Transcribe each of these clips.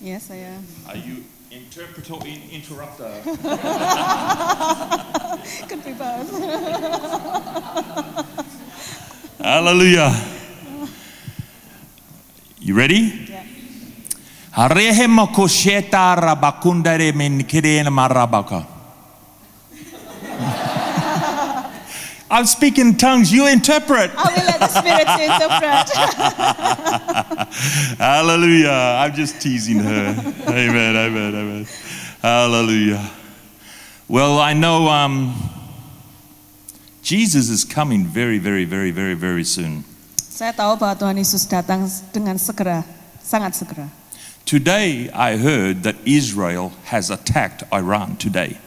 Ya, saya. Are you interpreter or in- interrupter? Could be both. Hallelujah. You ready? Ya. Harehe mako sheta rabakundare men kirena marabaka. I'm speaking in tongues, you interpret. I will let the Spirit interpret. Hallelujah. I'm just teasing her. amen, amen, amen. Hallelujah. Well, I know um, Jesus is coming very, very, very, very, very soon. saya tahu bahwa Tuhan Yesus datang dengan segera, sangat segera. Today, I heard that Israel has attacked Iran today.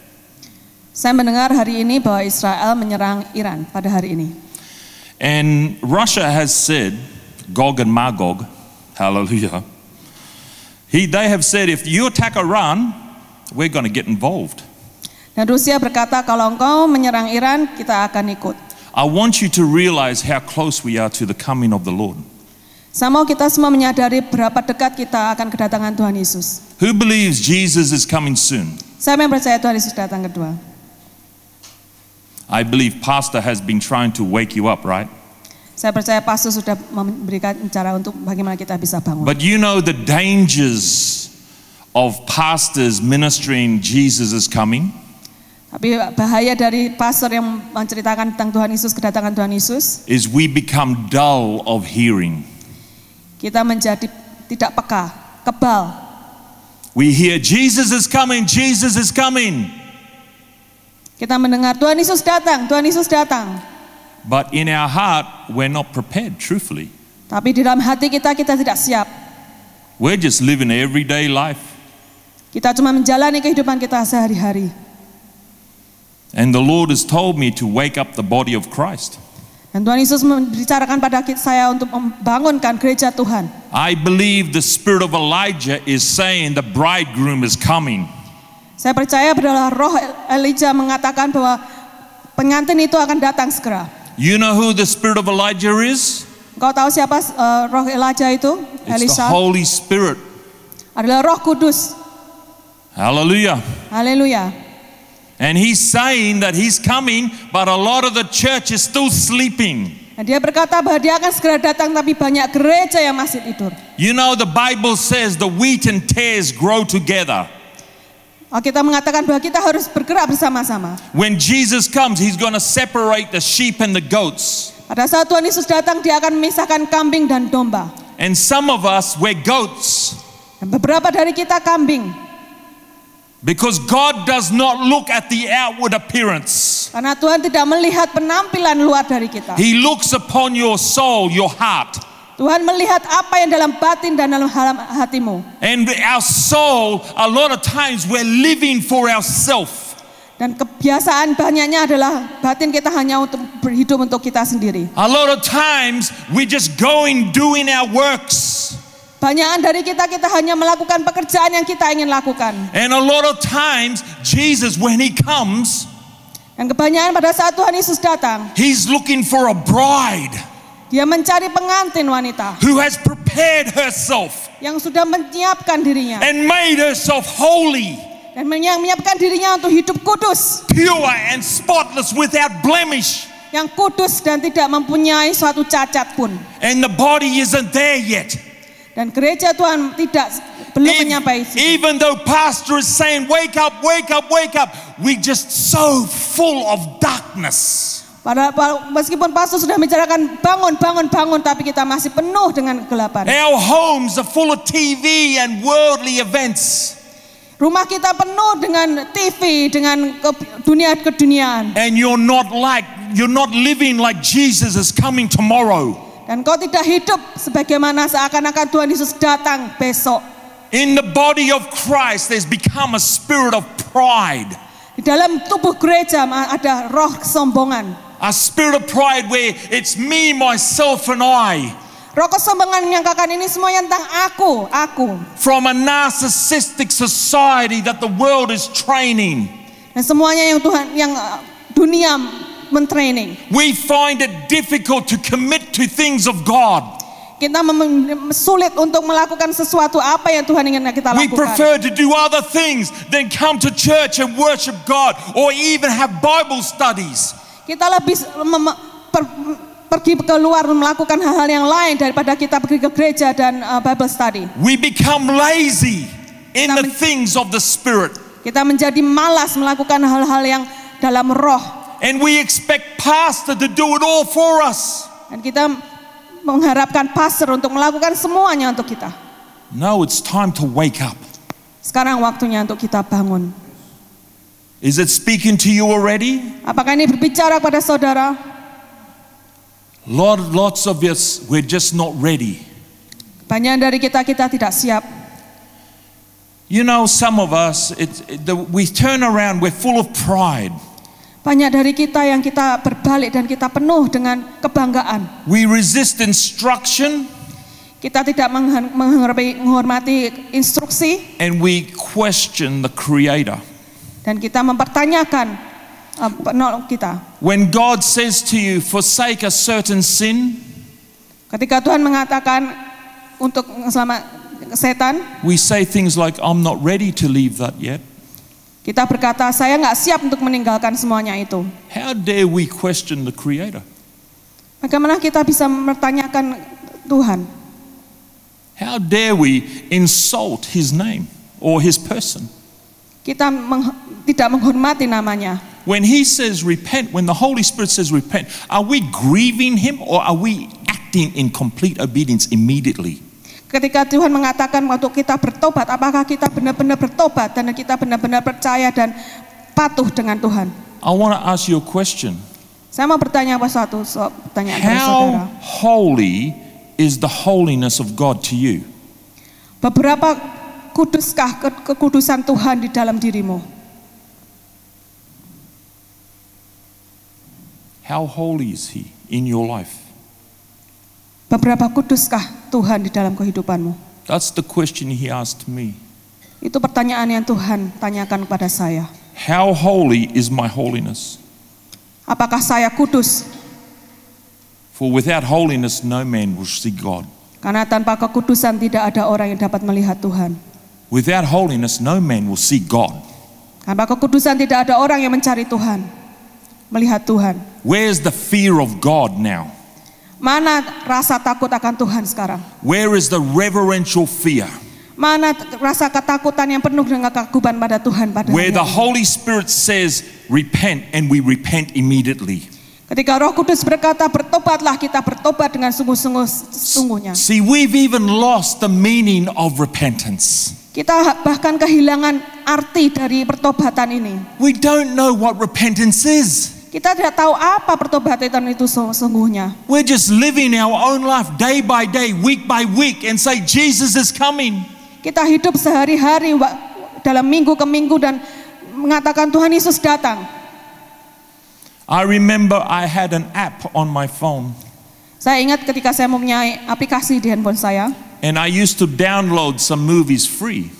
Saya mendengar hari ini bahwa Israel menyerang Iran pada hari ini. And Russia has said, Gog and Magog, hallelujah. He, they have said, if you attack Iran, we're going to get involved. Dan Rusia berkata kalau engkau menyerang Iran, kita akan ikut. I want you to realize how close we are to the coming of the Lord. Saya mau kita semua menyadari berapa dekat kita akan kedatangan Tuhan Yesus. Who believes Jesus is coming soon? Saya yang percaya Tuhan Yesus datang kedua. I believe Pastor has been trying to wake you up, right? Saya percaya pastor sudah memberikan cara untuk bagaimana kita bisa bangun. But you know the dangers of pastors ministering Jesus is coming? Tapi bahaya dari pastor yang menceritakan tentang Tuhan Yesus, kedatangan Tuhan Yesus, is we become dull of hearing. kita menjadi tidak peka, kebal. We hear Jesus is coming, Jesus is coming. Kita mendengar Tuhan Yesus datang, Tuhan Yesus datang. But in our heart, we're not prepared, truthfully. Tapi di dalam hati kita, kita tidak siap. We're just living everyday life. Kita cuma menjalani kehidupan kita sehari-hari. And the Lord has told me to wake up the body of Christ. Dan Tuhan Yesus membicarakan pada kita- saya untuk membangunkan gereja Tuhan. I believe the spirit of Elijah is saying the bridegroom is coming. Saya percaya adalah roh Elijah mengatakan bahwa pengantin itu akan datang segera. You know who the spirit of Elijah is? Engkau tahu siapa eh, roh Elijah itu? It's the. Holy Spirit. Adalah roh kudus. Hallelujah. Haleluya. And he's saying that he's coming, but a lot of the church is still sleeping. Dan dia berkata bahwa dia akan segera datang tapi banyak gereja yang masih tidur. You know, the Bible says the wheat and tares grow together. Oh, kita mengatakan bahwa kita harus bergerak bersama-sama. When Jesus comes, he's going to separate the sheep and the goats. Pada saat Tuhan Yesus datang, dia akan memisahkan kambing dan domba. And some of us, we're goats Dan beberapa dari kita kambing. because God does not look at the outward appearance. Karena Tuhan tidak melihat penampilan luar dari kita. He looks upon your soul, your heart. Tuhan melihat apa yang dalam batin dan dalam hatimu. And our soul, a lot of times, we're living for ourselves. Dan kebiasaan banyaknya adalah batin kita hanya untuk berhidup untuk kita sendiri. A lot of times, we're just going doing our works. Banyakan dari kita kita hanya melakukan pekerjaan yang kita ingin lakukan. And a lot of times, Jesus, when He comes, Dan kebanyakan pada saat Tuhan Yesus datang, He's looking for a bride dia mencari pengantin wanita who has prepared herself yang sudah menyiapkan dirinya and made herself holy, dan yang menyiapkan dirinya untuk hidup kudus, pure, and spotless without blemish. yang kudus dan tidak mempunyai suatu cacat pun. And the body isn't there yet. Dan gereja Tuhan tidak belum Ev- menyampai situ. even though pastor is saying, wake up, wake up, wake up, we just so full of darkness. Pada, pa- meskipun pastor sudah bicarakan bangun, bangun, bangun, tapi kita masih penuh dengan kegelapan. Our homes are full of TV and worldly events. Rumah kita penuh dengan TV, dengan ke- dunia keduniaan. And you're not like, you're not living like Jesus is coming tomorrow. Dan kau tidak hidup sebagaimana seakan-akan Tuhan Yesus datang besok. In the body of Christ, there's become a spirit of pride. Di dalam tubuh gereja ada roh kesombongan. A spirit of pride where it's me, myself, and I. Roh kesombongan menyangkakan ini semuanya tentang aku, aku. From a narcissistic society that the world is training. Dan semuanya yang Tuhan, yang uh, dunia mentraining. We find it difficult to commit to things of God. Kita sulit untuk melakukan sesuatu apa yang Tuhan ingin kita We prefer to do other things than come to church and worship God or even have Bible studies. Kita lebih per- pergi keluar melakukan hal-hal yang lain daripada kita pergi ke gereja dan uh, Bible study. We become lazy in the things of the Spirit. Kita menjadi malas melakukan hal-hal yang dalam roh And we expect pastor to do it all for us. dan kita mengharapkan pastor untuk melakukan semuanya untuk kita. No, it's time to wake up. Sekarang waktunya untuk kita bangun. Is it speaking to you already? Apakah ini berbicara kepada saudara? Lot, lots of us, we're just not ready. Banyak dari kita kita tidak siap. You know, some of us, it's, it, the, we turn around, we're full of pride. Banyak dari kita yang kita berbalik dan kita penuh dengan kebanggaan. We resist instruction Kita tidak menghormati instruksi and we question the Creator. Dan kita mempertanyakan penolong kita. When God says to you, forsake a certain sin, Ketika Tuhan mengatakan untuk selama setan, we say things like, I'm not ready to leave that yet. kita berkata saya nggak siap untuk meninggalkan semuanya itu. How dare we question the Creator? Bagaimana kita bisa mempertanyakan Tuhan? How dare we insult His name or His person? Kita meng- tidak menghormati namanya. When He says repent, when the Holy Spirit says repent, are we grieving Him or are we acting in complete obedience immediately? Ketika Tuhan mengatakan waktu kita bertobat, apakah kita benar-benar bertobat dan kita benar-benar percaya dan patuh dengan Tuhan? I want to ask you a question. Saya mau bertanya apa satu so, pertanyaan kepada saudara. How holy is the holiness of God to you? Beberapa kuduskah ke- kekudusan Tuhan di dalam dirimu? How holy is He in your life? Beberapa kuduskah Tuhan di dalam kehidupanmu? That's the question He asked me. Itu pertanyaan yang Tuhan tanyakan kepada saya. How holy is my holiness? Apakah saya kudus? For without holiness, no man will see God. Karena tanpa kekudusan tidak ada orang yang dapat melihat Tuhan. Without holiness, no man will see God. Tanpa kekudusan tidak ada orang yang mencari Tuhan, melihat Tuhan. Where's the fear of God now? Mana rasa takut akan Tuhan sekarang? Where is the reverential fear? Mana rasa ketakutan yang penuh dengan kekaguban pada Tuhan pada Where the? Holy Spirit says, repent, and we repent immediately. Ketika Roh Kudus berkata bertobatlah kita bertobat dengan sungguh-sungguh sungguhnya. See, we've even lost the meaning of repentance. Kita bahkan kehilangan arti dari pertobatan ini. We don't know what repentance is. Kita tidak tahu apa pertobatan itu se- sesungguhnya. We're just living our own life day by day, week by week, and say, Jesus is coming. Kita hidup sehari-hari dalam minggu ke minggu dan mengatakan Tuhan Yesus datang. I remember I had an app on my phone, Saya ingat ketika saya mempunyai aplikasi di handphone saya and I used to download some movies free.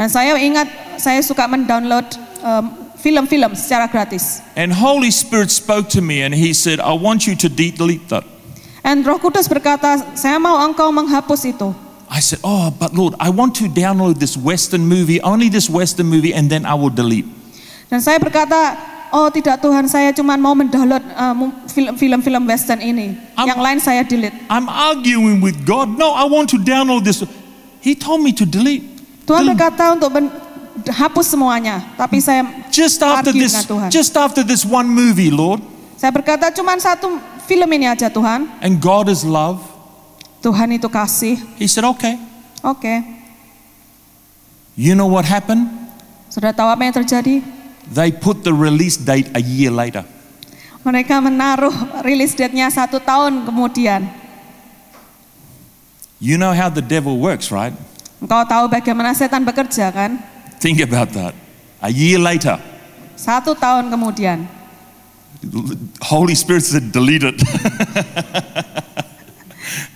dan saya ingat saya suka mendownload um, film-film secara gratis. And Holy Spirit spoke to me, and He said, I want you to delete that. Dan Roh Kudus berkata, saya mau engkau menghapus itu. I said, Oh, but Lord, I want to download this Western movie, only this Western movie, and then I will delete. Dan saya berkata, oh tidak Tuhan, saya cuma mau mendownload uh, mu- film- film-film western ini. Am- Yang lain saya delete. I'm arguing with God. No, I want to download this. He told me to delete. Tuhan Delete. berkata untuk men- hapus semuanya, tapi saya Just after this, Tuhan. just after this one movie, Lord. Saya berkata cuma satu film ini aja Tuhan. And God is love. Tuhan itu kasih. He said, Okay. Oke. You know what happened? Sudah tahu apa yang terjadi? They put the release date a year later. Mereka menaruh rilis date-nya satu tahun kemudian. You know how the devil works, right? Engkau tahu bagaimana setan bekerja kan? Think about that. A year later, Satu tahun kemudian. Holy Spirit said, delete it.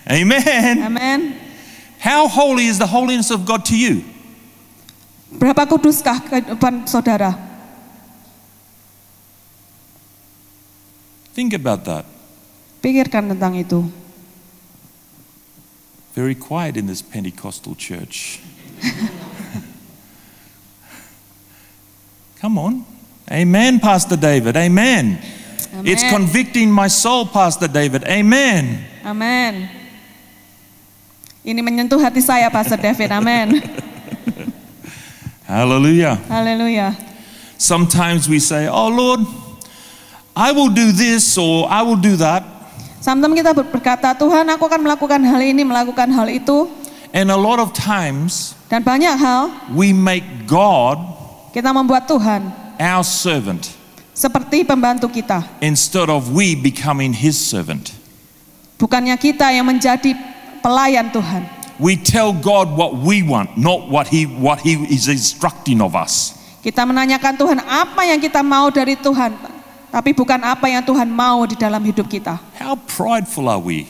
Amen. Amin. How holy is the holiness of God to you? Berapa kuduskah kehidupan saudara? Think about that. Pikirkan tentang itu. Very quiet in this Pentecostal church. Come on. Amen, Pastor David. Amen. It's convicting my soul, Pastor David. Amen. Amen. Ini menyentuh hati saya, Pastor David. Amin. Hallelujah. Haleluya. Sometimes we say, Oh Lord, I will do this or I will do that. Sometimes kita ber- berkata, Tuhan aku akan melakukan hal ini, melakukan hal itu. And a lot of times Dan banyak hal we make God kita membuat Tuhan our servant seperti pembantu kita. instead of we becoming his servant. Bukannya kita yang menjadi pelayan Tuhan. We tell God what we want, not what he, what he is instructing of us. Kita menanyakan Tuhan apa yang kita mau dari Tuhan. Tapi bukan apa yang Tuhan mau di dalam hidup kita. How prideful are we?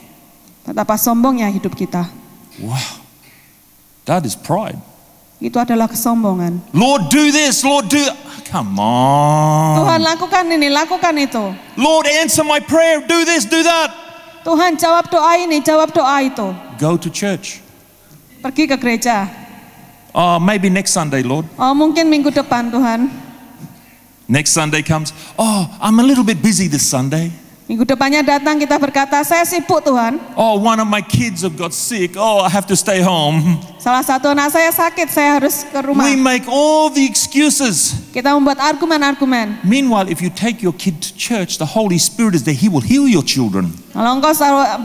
Betapa sombongnya hidup kita. Wow. That is pride. Itu adalah kesombongan. Lord, do this. Lord, do. Come on. Tuhan lakukan ini, lakukan itu. Lord, answer my prayer. Do this, do that. Tuhan jawab doa ini, jawab doa itu. Go to church. Pergi ke gereja. Oh, maybe next Sunday, Lord. Oh mungkin minggu depan Tuhan. Next Sunday comes. Oh, I'm a little bit busy this Sunday. Minggu depannya datang kita berkata, saya sibuk Tuhan. Oh, one of my kids have got sick. Oh, I have to stay home. Salah satu anak saya sakit, saya harus ke rumah. We make all the excuses. Kita membuat argumen-argumen. Meanwhile, if you take your kid to church, the Holy Spirit is there. He will heal your children. Kalau engkau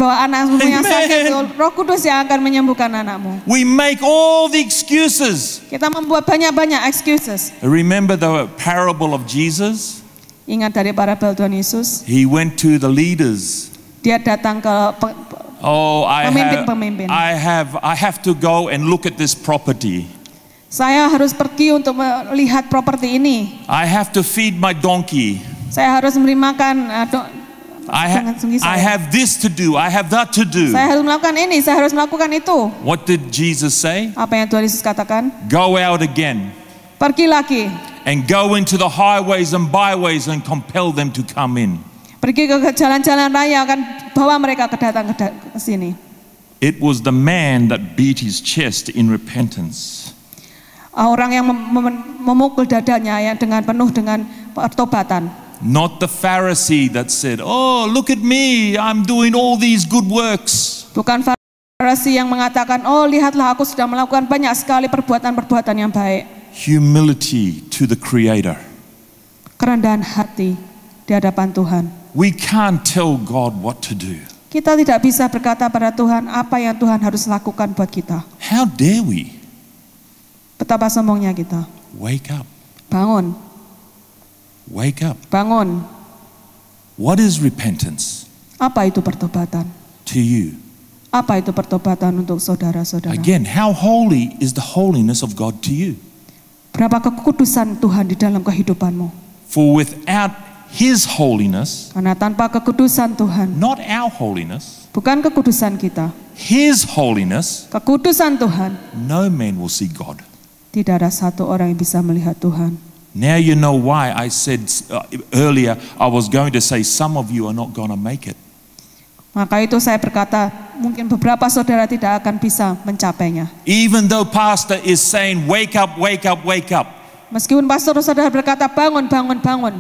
bawa anakmu yang sakit, roh kudus yang akan menyembuhkan anakmu. We make all the excuses. Kita membuat banyak-banyak excuses. Remember the parable of Jesus? Ingat dari parabel Tuhan Yesus, He went to the leaders. dia datang ke Oh, I have, Pemimpin-pemimpin. I have, I have to go and look at this property. saya harus pergi untuk melihat properti ini. I have to feed my donkey. Saya harus memberi makan do- I, ha- I have this to do. I have that to do. Saya harus melakukan ini, saya harus melakukan itu. What did Jesus say? Apa yang Tuhan Yesus katakan? Go out again Pergi lagi, and go into the highways and byways and compel them to come in. pergi ke jalan-jalan raya akan bawa mereka ke datang ke, sini. It was the man that beat his chest in repentance. Orang yang mem- mem- memukul dadanya yang dengan penuh dengan pertobatan. Not the Pharisee that said, Oh, look at me, I'm doing all these good works. Bukan Farisi yang mengatakan, oh lihatlah aku sudah melakukan banyak sekali perbuatan-perbuatan yang baik. Humility to the Creator. Kerendahan hati di hadapan Tuhan. We can't tell God what to do. Kita tidak bisa berkata pada Tuhan apa yang Tuhan harus lakukan buat kita. How dare we? Betapa sombongnya kita. Wake up, Bangun, wake up. bangun. What is repentance Apa itu pertobatan? to you? Apa itu pertobatan untuk saudara-saudara? Again, how holy is the holiness of God to you? Berapa kekudusan Tuhan di dalam kehidupanmu? For without His holiness, Karena tanpa kekudusan Tuhan, not our holiness, bukan kekudusan kita, His holiness, kekudusan Tuhan, no man will see God. tidak ada satu orang yang bisa melihat Tuhan. Now you know why I said uh, earlier I was going to say some of you are not going to make it. Maka itu saya berkata, mungkin beberapa saudara tidak akan bisa mencapainya. Even though pastor is saying wake up, wake up, wake up. Meskipun pastor saudara berkata bangun, bangun, bangun.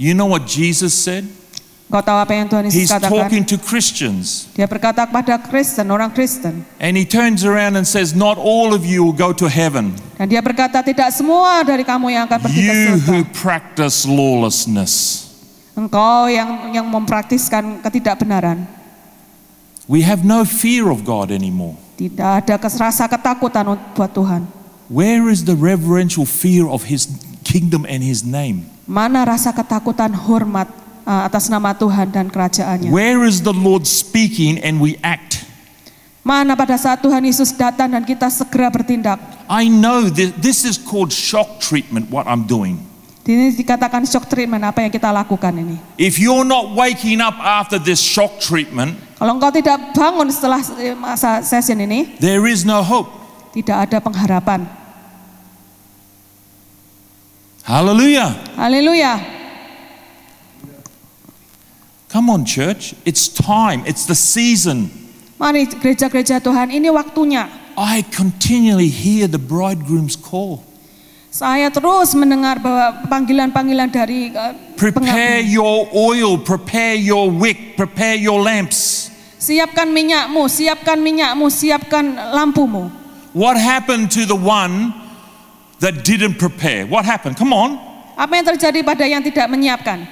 You know what Jesus said? Kau tahu apa yang Tuhan Yesus He's katakan? talking to Christians Dia berkata kepada Kristen, orang Kristen. and he turns around and says not all of you will go to heaven. Dan dia berkata tidak semua dari kamu yang akan pergi ke You surga. who practice lawlessness. Engkau yang yang mempraktiskan ketidakbenaran. We have no fear of God anymore. Tidak ada rasa ketakutan buat Tuhan. Where is the reverential fear of his kingdom and his name? Mana rasa ketakutan hormat uh, atas nama Tuhan dan kerajaannya? Where is the Lord speaking and we act? Mana pada saat Tuhan Yesus datang dan kita segera bertindak? I know this, this is called shock treatment, what I'm doing. Ini dikatakan shock treatment apa yang kita lakukan ini. If you're not waking up after this shock treatment, Kalau engkau tidak bangun setelah eh, masa session ini, there is no hope. tidak ada pengharapan. Hallelujah. Haleluya. Come on, church. It's time, it's the season. Mari gereja-gereja Tuhan, ini waktunya. I continually hear the bridegroom's call. Saya terus mendengar bahwa panggilan-panggilan dari eh, Prepare your oil, prepare your wick, prepare your lamps. Siapkan minyakmu, siapkan minyakmu, siapkan lampumu. What happened to the one that didn't prepare? What happened? Come on. Apa yang terjadi pada yang tidak menyiapkan?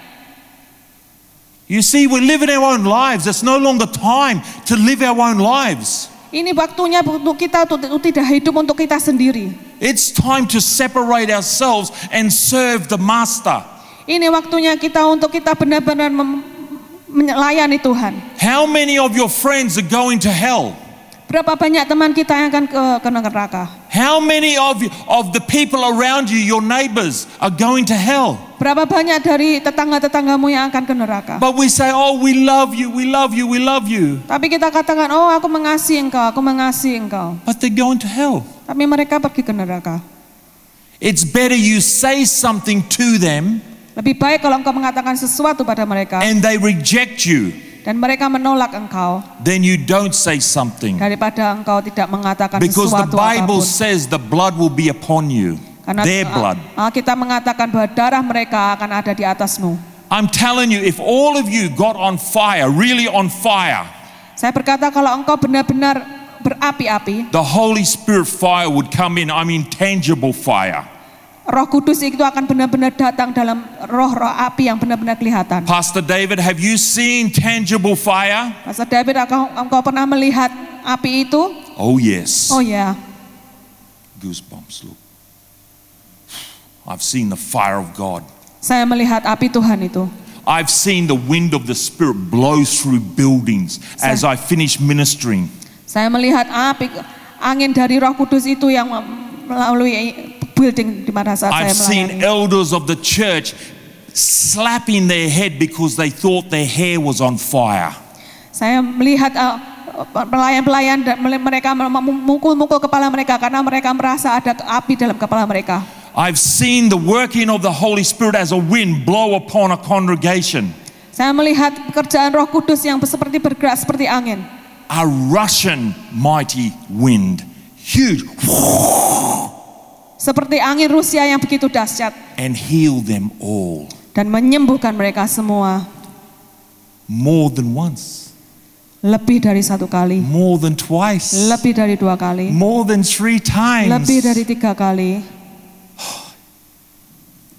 You see, we're living our own lives. It's no longer time to live our own lives. Ini waktunya untuk kita untuk tidak hidup untuk kita sendiri. It's time to separate ourselves and serve the Master. Ini waktunya kita untuk kita benar-benar melayani Tuhan. How many of your friends are going to hell? Berapa banyak teman kita yang akan ke, ke neraka? How many of, of the people around you, your neighbors, are going to hell? Berapa banyak dari tetangga-tetanggamu yang akan ke neraka? But we say, oh, we love you, we love you, we love you. Tapi kita katakan, oh aku mengasihi engkau, aku mengasihi engkau. But they're going to hell. Tapi mereka pergi ke neraka. It's better you say something to them Lebih baik kalau engkau mengatakan sesuatu pada mereka and they reject you dan mereka menolak engkau than you don't say something. daripada engkau tidak mengatakan Because the sesuatu Bible apa pun. says the blood will be upon you, Karena their blood. ah, kita mengatakan bahwa darah mereka akan ada di atasmu. I'm telling you, if all of you got on fire, really on fire, Saya berkata kalau engkau benar-benar berapi-api, the Holy Spirit fire would come in. I mean, tangible fire. Roh Kudus itu akan benar-benar datang dalam roh-roh api yang benar-benar kelihatan. Pastor David, have you seen tangible fire? Pastor David, engkau, engkau pernah melihat api itu? Oh, yes. Oh ya, Goosebumps, look. I've seen the fire of God. saya melihat api Tuhan itu. I've seen the wind of the Spirit blow through buildings as I finish ministering. Saya melihat api angin dari Roh Kudus itu yang melalui building di mana saat saya I've seen melayani. elders of the church slapping their head because they thought their hair was on fire. Saya melihat uh, pelayan-pelayan mereka memukul-mukul kepala mereka karena mereka merasa ada api dalam kepala mereka. I've seen the working of the Holy Spirit as a wind blow upon a congregation. Saya melihat pekerjaan Roh Kudus yang seperti bergerak seperti angin. A Russian mighty wind. Huge. Seperti angin Rusia yang begitu dahsyat And heal them all. dan menyembuhkan mereka semua More than once. lebih dari satu kali, More than twice. lebih dari dua kali, More than three times. lebih dari tiga kali.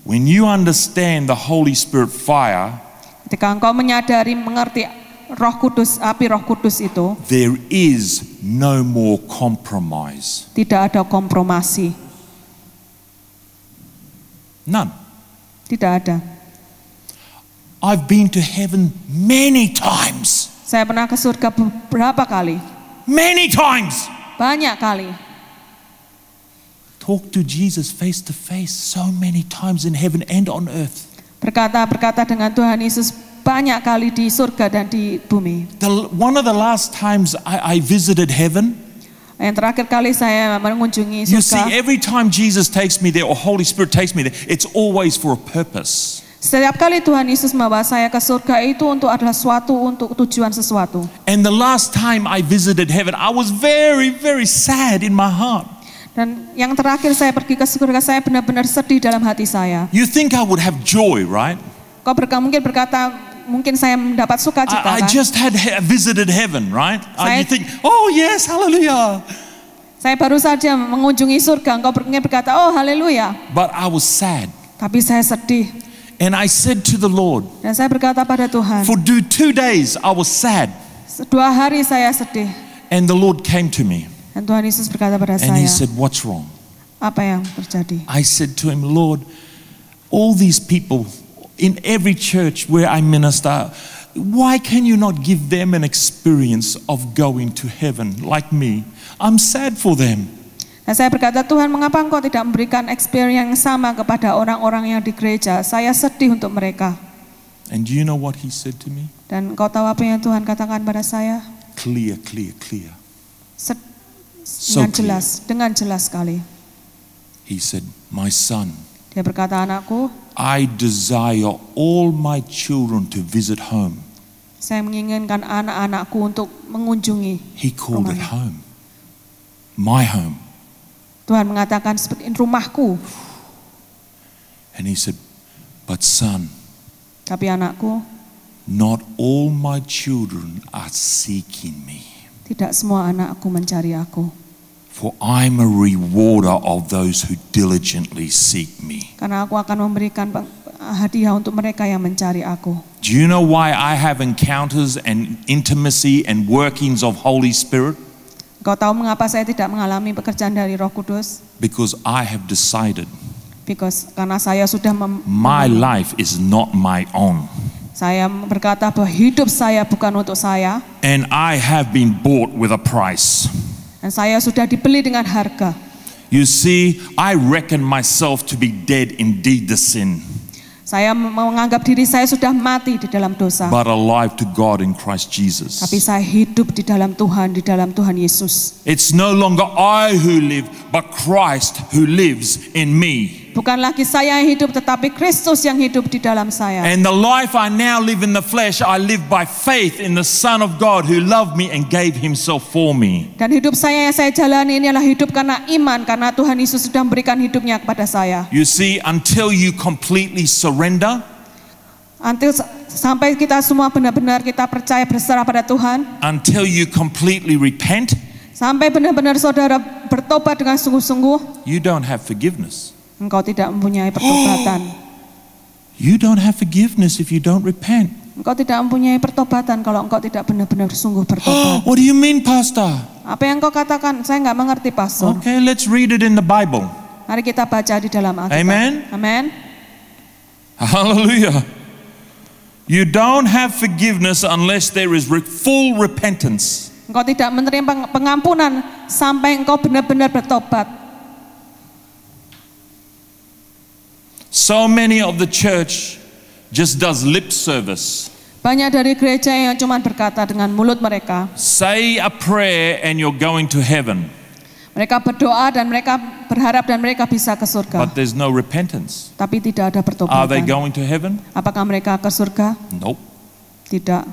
When you understand the Holy Spirit fire, Ketika engkau menyadari, mengerti Roh Kudus, api Roh Kudus itu, there is no more compromise. tidak ada kompromasi, None. tidak ada. I've been to heaven many times. Saya pernah ke surga beberapa kali, Many times. banyak kali. Talk to Jesus face to face so many times in heaven and on earth. Berkata-berkata dengan Tuhan Yesus banyak kali di surga dan di bumi. The, one of the last times I, I visited heaven, Yang terakhir kali saya mengunjungi surga. you see, every time Jesus takes me there or Holy Spirit takes me there, it's always for a purpose. setiap kali Tuhan Yesus membawa saya ke surga itu untuk adalah suatu untuk tujuan sesuatu. And the last time I visited heaven, I was very, very sad in my heart. Dan yang terakhir saya pergi ke surga, saya benar-benar sedih dalam hati saya. You think I would have joy, right? Kau berka, mungkin berkata, mungkin saya mendapat sukacita I, I kan? just had visited heaven, right? Saya- you think, oh yes, hallelujah. Saya baru saja mengunjungi surga, engkau mungkin berkata, oh haleluya. But I was sad. Tapi saya sedih. And I said to the Lord, Dan saya berkata pada Tuhan, for two days I was sad. dua hari saya sedih. And the Lord came to me Dan Tuhan Yesus berkata pada and he saya, said, What's wrong? apa yang terjadi? I said to him, Lord, all these people in every church where I minister, why can you not give them an experience of going to heaven like me? I'm sad for them. Dan saya berkata, Tuhan mengapa engkau tidak memberikan experience yang sama kepada orang-orang yang di gereja? Saya sedih untuk mereka. And do you know what he said to me? Dan engkau tahu apa yang Tuhan katakan pada saya? Clear, clear, clear. Sed- So dengan clear. jelas, dengan jelas sekali. He said, My son, Dia berkata, anakku, I desire all my children to visit home. Saya menginginkan anak-anakku untuk mengunjungi. He called it Rumahnya. home. My home. Tuhan mengatakan seperti "Ini rumahku. And he said, But son, Tapi anakku, not all my children are seeking me. Tidak semua anakku mencari aku. For I'm a rewarder of those who diligently seek me. Karena aku akan memberikan hadiah untuk mereka yang mencari aku. Do you know why I have encounters and intimacy and workings of Holy Spirit? Kau tahu mengapa saya tidak mengalami pekerjaan dari Roh Kudus? Because I have decided Because karena saya sudah mem- my life is not my own. Saya berkata bahwa hidup saya bukan untuk saya And I have been bought with a price. dan saya sudah dibeli dengan harga. You see, I reckon myself to be dead indeed to sin, Saya menganggap diri saya sudah mati di dalam dosa. but alive to God in Christ Jesus. Tapi saya hidup di dalam Tuhan, di dalam Tuhan Yesus. It's no longer I who live, but Christ who lives in me. Bukan lagi saya yang hidup, tetapi Kristus yang hidup di dalam saya. And the life I now live in the flesh, I live by faith in the Son of God who loved me and gave himself for me. Dan hidup saya yang saya jalani ini adalah hidup karena iman, karena Tuhan Yesus sudah memberikan hidupnya kepada saya. You see, until you completely surrender, Until sampai kita semua benar-benar kita percaya berserah pada Tuhan, until you completely repent, sampai benar-benar saudara bertobat dengan sungguh-sungguh, you don't have forgiveness. Engkau tidak mempunyai pertobatan. You don't have forgiveness if you don't repent. Engkau tidak mempunyai pertobatan kalau engkau tidak benar-benar sungguh bertobat. what do you mean, Pastor? Apa yang engkau katakan? Saya nggak mengerti, Pastor. Okay, let's read it in the Bible. Mari kita baca di dalam Alkitab. Amen. Amen. Hallelujah. You don't have forgiveness unless there is full repentance. Engkau tidak menerima peng- pengampunan sampai engkau benar-benar bertobat. So many of the church just does lip service. Banyak dari gereja yang cuma berkata dengan mulut mereka. Say a prayer and you're going to heaven, Mereka berdoa dan mereka berharap dan mereka bisa ke surga. but there's no repentance. Tapi tidak ada Are they pertobatan. going to heaven? Apakah mereka ke surga? Nope. Tidak.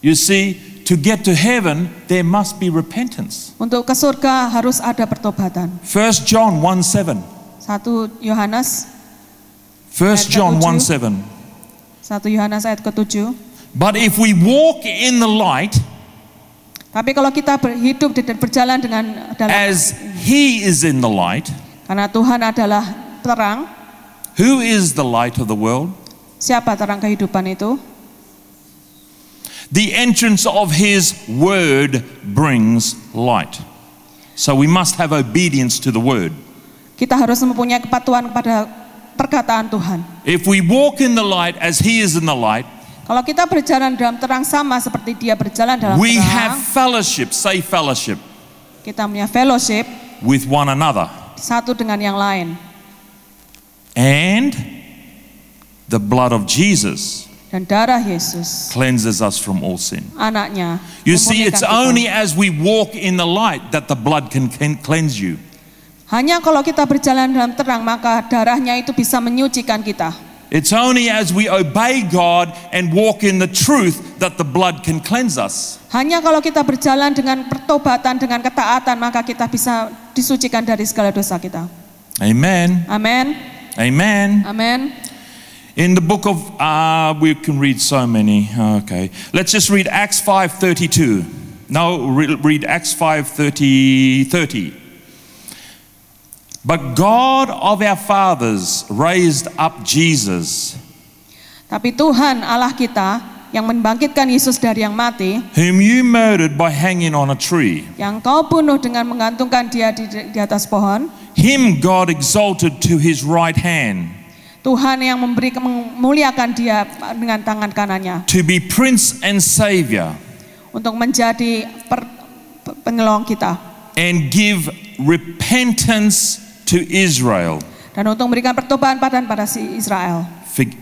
You see, to get to heaven, there must be repentance. Untuk ke surga harus ada pertobatan. 1 John 1 7. 1 Yohanes 1 John 1 ketujuh. 7. 1 Yohanes ayat ke-7. But if we walk in the light Tapi kalau kita berhidup dan berjalan dengan dalam as he is in the light, karena Tuhan adalah terang, who is the light of the world? siapa terang kehidupan itu? The entrance of his word brings light. So we must have obedience to the word. Kita harus mempunyai kepatuhan kepada perkataan Tuhan. If we walk in the light as he is in the light, Kalau kita berjalan dalam terang sama seperti dia berjalan dalam we have terang, fellowship, say fellowship, kita punya fellowship with one another. satu dengan yang lain. And the blood of Jesus Dan darah Yesus, cleanses us from all sin. anaknya, You see, it's kita. only as we walk in the light that the blood can, can cleanse you. Hanya kalau kita berjalan dalam terang, maka darahnya itu bisa menyucikan kita. It's only as we obey God and walk in the truth that the blood can cleanse us. Hanya kalau kita berjalan dengan pertobatan, dengan ketaatan, maka kita bisa disucikan dari segala dosa kita. Amen. Amin. Amen. Amin. In the book of uh, we can read so many. Okay, let's just read Acts five thirty two. No, re- read Acts five thirty thirty. But God of our fathers raised up Jesus, Tapi Tuhan Allah kita yang membangkitkan Yesus dari yang mati, whom you murdered by hanging on a tree. yang kau bunuh dengan menggantungkan dia di, di atas pohon, Him God exalted to his right hand Tuhan yang memberi memuliakan dia dengan tangan kanannya. to be prince and savior untuk menjadi per, pe- penolong kita. and give repentance to Israel dan untuk memberikan pertobatan pada pada si Israel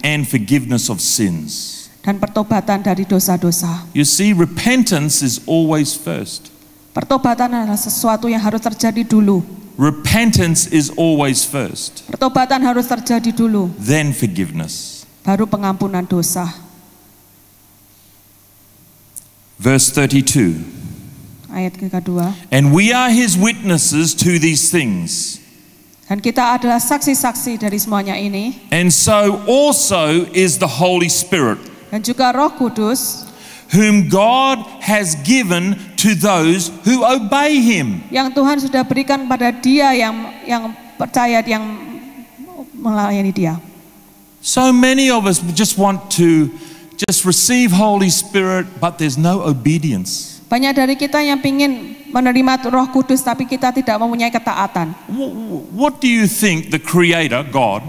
and forgiveness of sins. dan pertobatan dari dosa-dosa. You see, repentance is always first. Pertobatan adalah sesuatu yang harus terjadi dulu. Repentance is always first, Pertobatan harus terjadi dulu, then forgiveness. baru pengampunan dosa. Verse 32 ayat kedua. And we are his witnesses to these things. Dan kita adalah saksi-saksi dari semuanya ini. And so also is the Holy Spirit, Dan juga roh kudus whom God has given to those who obey him. yang Tuhan sudah berikan pada dia yang yang percaya yang melayani dia. So many of us just want to just receive Holy Spirit, but there's no obedience. Banyak dari kita yang ingin menerima roh kudus tapi kita tidak mempunyai ketaatan. Wh- What do you think the Creator, God,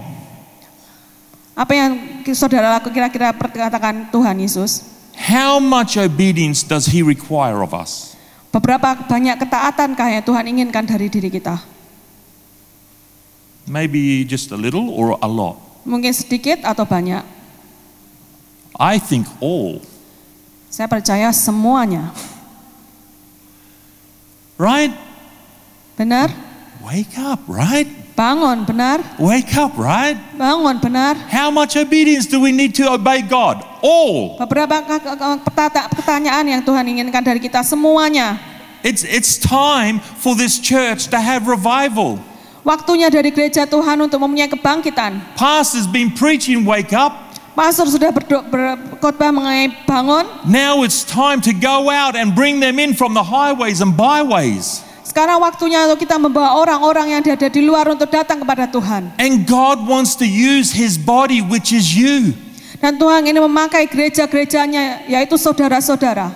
Apa yang saudara lakukan kira-kira perkatakan Tuhan Yesus? how much obedience does He require of us? Beberapa banyak ketaatankah yang Tuhan inginkan dari diri kita? Maybe just a little or a lot? Mungkin sedikit atau banyak? I think all, Saya percaya semuanya. Right? Benar? Wake up, right? Bangun, benar? Wake up, right? Bangun, benar? How much obedience do we need to obey God? All. Beberapa pertanyaan yang Tuhan inginkan dari kita semuanya. It's, it's time for this church to have revival. Waktunya dari gereja Tuhan untuk mempunyai kebangkitan. Pastor's been preaching wake up. Pastor sudah berkhotbah mengenai bangun. Now it's time to go out and bring them in from the highways and byways. Sekarang waktunya untuk kita membawa orang-orang yang ada di luar untuk datang kepada Tuhan. And God wants to use his body, which is you. Dan Tuhan ini memakai gereja-gerejanya, yaitu saudara-saudara.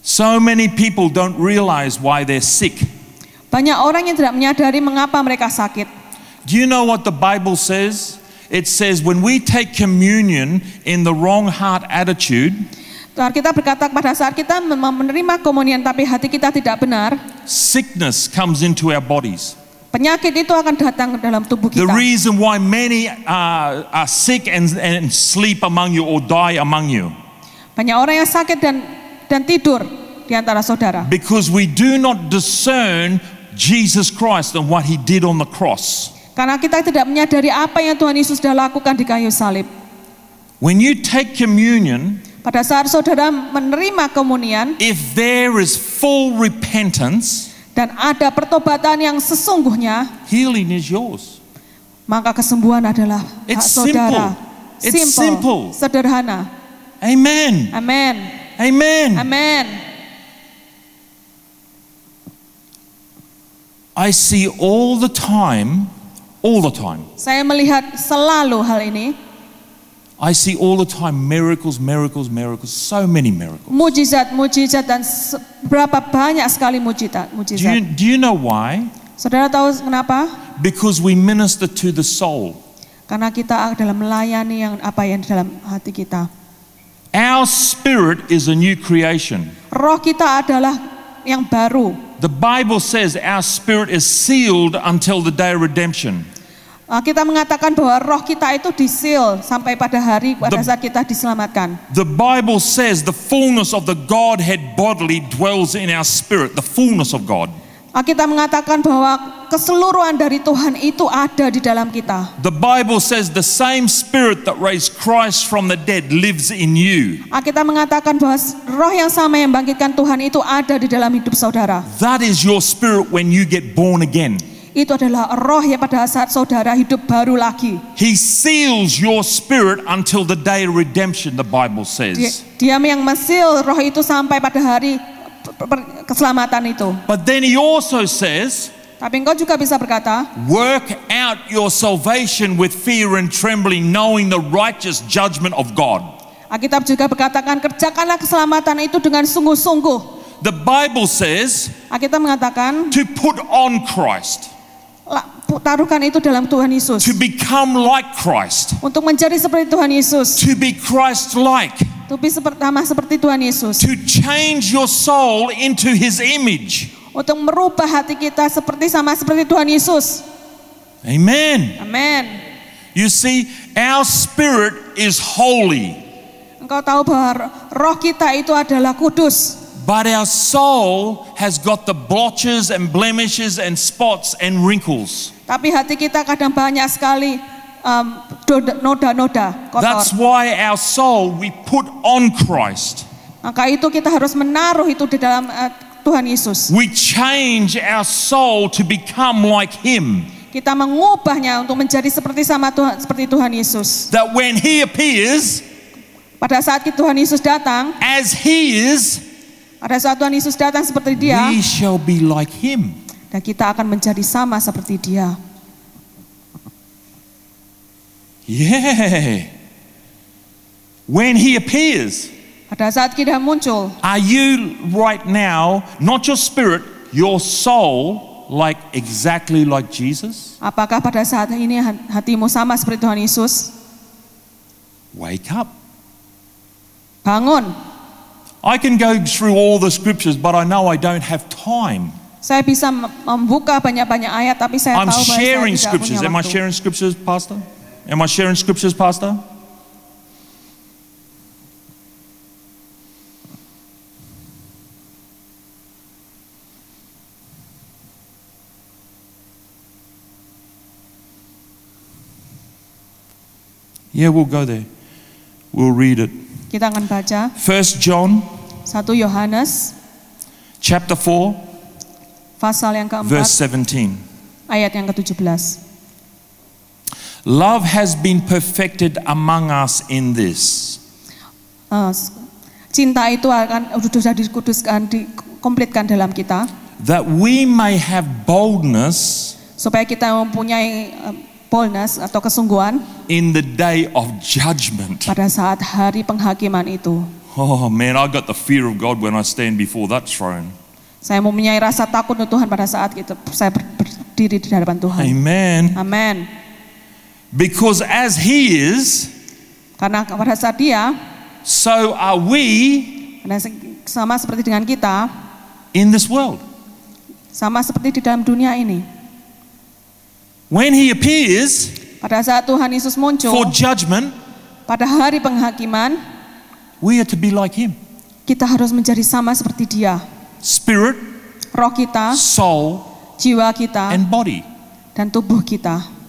So many people don't realize why they're sick. Banyak orang yang tidak menyadari mengapa mereka sakit. Do you know what the Bible says? It says when we take communion in the wrong heart attitude, Tuhan kita berkata pada saat kita menerima komunian tapi hati kita tidak benar, sickness comes into our bodies. penyakit itu akan datang dalam tubuh kita. The reason why many are, are sick and, and sleep among you or die among you, Banyak orang yang sakit dan dan tidur di antara saudara. because we do not discern Jesus Christ and what he did on the cross. Karena kita tidak menyadari apa yang Tuhan Yesus sudah lakukan di kayu salib. When you take communion, Pada saat saudara menerima komunian if there is full repentance, dan ada pertobatan yang sesungguhnya, healing is yours. maka kesembuhan adalah hak It's saudara. simple. It's simple. sederhana. Amen. Amin. Amen. Amin. I see all the time, all the time, Saya melihat selalu hal ini, I see all the time miracles, miracles, miracles, so many miracles. mujizat, mujizat dan berapa banyak sekali mujizat, Do you, mujizat. do you know why? Saudara tahu kenapa? Because we minister to the soul. Karena kita adalah melayani yang apa yang di dalam hati kita. Our spirit is a new creation. Roh kita adalah yang baru. The Bible says our spirit is sealed until the day of redemption. Ah, Kita mengatakan bahwa roh kita itu disil sampai pada hari pada The- saat kita diselamatkan. The Bible says the fullness of the Godhead bodily dwells in our spirit, the fullness of God. Ah, Kita mengatakan bahwa keseluruhan dari Tuhan itu ada di dalam kita. The Bible says the same spirit that raised Christ from the dead lives in you. Ah, Kita mengatakan bahwa roh yang sama yang bangkitkan Tuhan itu ada di dalam hidup saudara. That is your spirit when you get born again. Itu adalah roh yang pada saat saudara hidup baru lagi. He seals your spirit until the day of redemption, the Bible Dia, says. dia yang mesil roh itu sampai pada hari keselamatan itu. But then he also says, Tapi engkau juga bisa berkata, Work out your salvation with fear and trembling, knowing the righteous judgment of God. Alkitab juga berkatakan kerjakanlah keselamatan itu dengan sungguh-sungguh. The Bible says Alkitab mengatakan to put on Christ, "La- pu- taruhkan itu dalam Tuhan Yesus to become like Christ, untuk menjadi seperti Tuhan Yesus, to be Christ untuk pertama seperti Tuhan Yesus, to change your soul into his image. untuk merubah hati kita seperti sama seperti Tuhan Yesus. Amen. Amin. You see, our spirit is holy, Engkau tahu bahwa roh kita itu adalah kudus, but our soul has got the blotches and blemishes and spots and wrinkles. tapi hati kita kadang banyak sekali um, noda-noda kotor. That's why our soul, we put on Christ. Maka itu kita harus menaruh itu di dalam eh, Tuhan Yesus. We change our soul to become like Him. Kita mengubahnya untuk menjadi seperti sama Tuhan seperti Tuhan Yesus. That when He appears, Pada saat Tuhan Yesus datang, as He is, pada saat Tuhan Yesus datang seperti Dia, we shall be like Him. dan kita akan menjadi sama seperti Dia. Yeah. When He appears, Pada saat kita muncul, are you right now, not your spirit, your soul, like exactly like Jesus? apakah pada saat ini hatimu sama seperti Tuhan Yesus? Wake up. Bangun. I can go through all the scriptures, but I know I don't have time. Saya bisa mem- membuka banyak-banyak ayat, tapi saya I'm tahu bahwa saya sharing tidak scriptures. punya Am I sharing scriptures, Pastor? Am I sharing scriptures, Pastor? Yeah, we'll go there. We'll read it. Kita akan baca First John 1 Yohanes chapter 4, pasal yang keempat verse 17. ayat yang ke-17. Love has been perfected among us in this. Eh, cinta itu akan sudah dikuduskan, dikomplitkan dalam kita that we may have boldness supaya kita mempunyai eh, boldness atau kesungguhan in the day of judgment. pada saat hari penghakiman itu. Oh man, I got the fear of God when I stand before that throne. Saya mempunyai rasa takut untuk Tuhan pada saat kita saya ber- berdiri di hadapan Tuhan. Amen. Amin. Because as He is, Karena pada saat Dia, so are we sama seperti dengan kita, in this world. sama seperti di dalam dunia ini. When He appears Pada saat Tuhan Yesus for muncul judgment, pada hari penghakiman, we are to be like Him kita harus menjadi sama seperti Dia. spirit, Roh kita, soul, jiwa kita, and body. dan tubuh kita.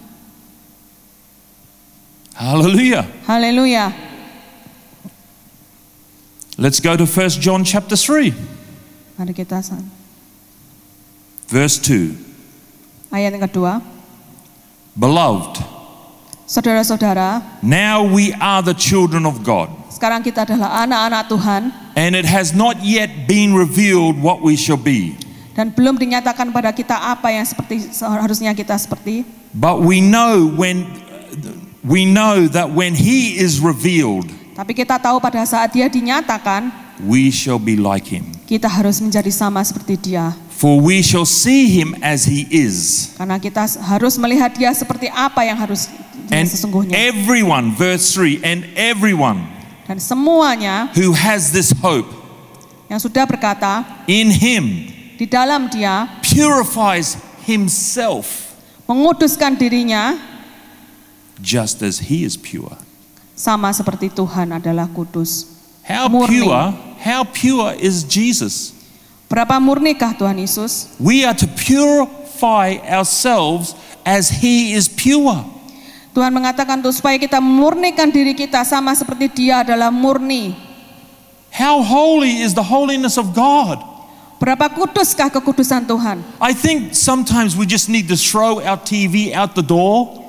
Hallelujah. Haleluya. Let's go to 1 John chapter 3, Mari kita verse 2. ayat yang kedua. Beloved, Saudara-saudara, now we are the children of God. sekarang kita adalah anak-anak Tuhan And it has not yet been revealed what we shall be. dan belum dinyatakan pada kita apa yang seperti seharusnya kita seperti. But we know when we know that when he is revealed, Tapi kita tahu pada saat dia dinyatakan, we shall be like him. kita harus menjadi sama seperti dia. For we shall see him as he is. Karena kita harus melihat dia seperti apa yang harus dia And sesungguhnya. everyone, verse 3, and everyone Dan semuanya who has this hope yang sudah berkata, in him di dalam dia purifies himself menguduskan dirinya just as he is pure. sama seperti Tuhan adalah kudus. How Murni. pure, how pure is Jesus? Berapa murnikah Tuhan Yesus? We are to purify ourselves as He is pure. Tuhan mengatakan tuh supaya kita memurnikan diri kita sama seperti dia adalah murni. How holy is the holiness of God? Berapa kuduskah kekudusan Tuhan? I think sometimes we just need to throw our TV out the door,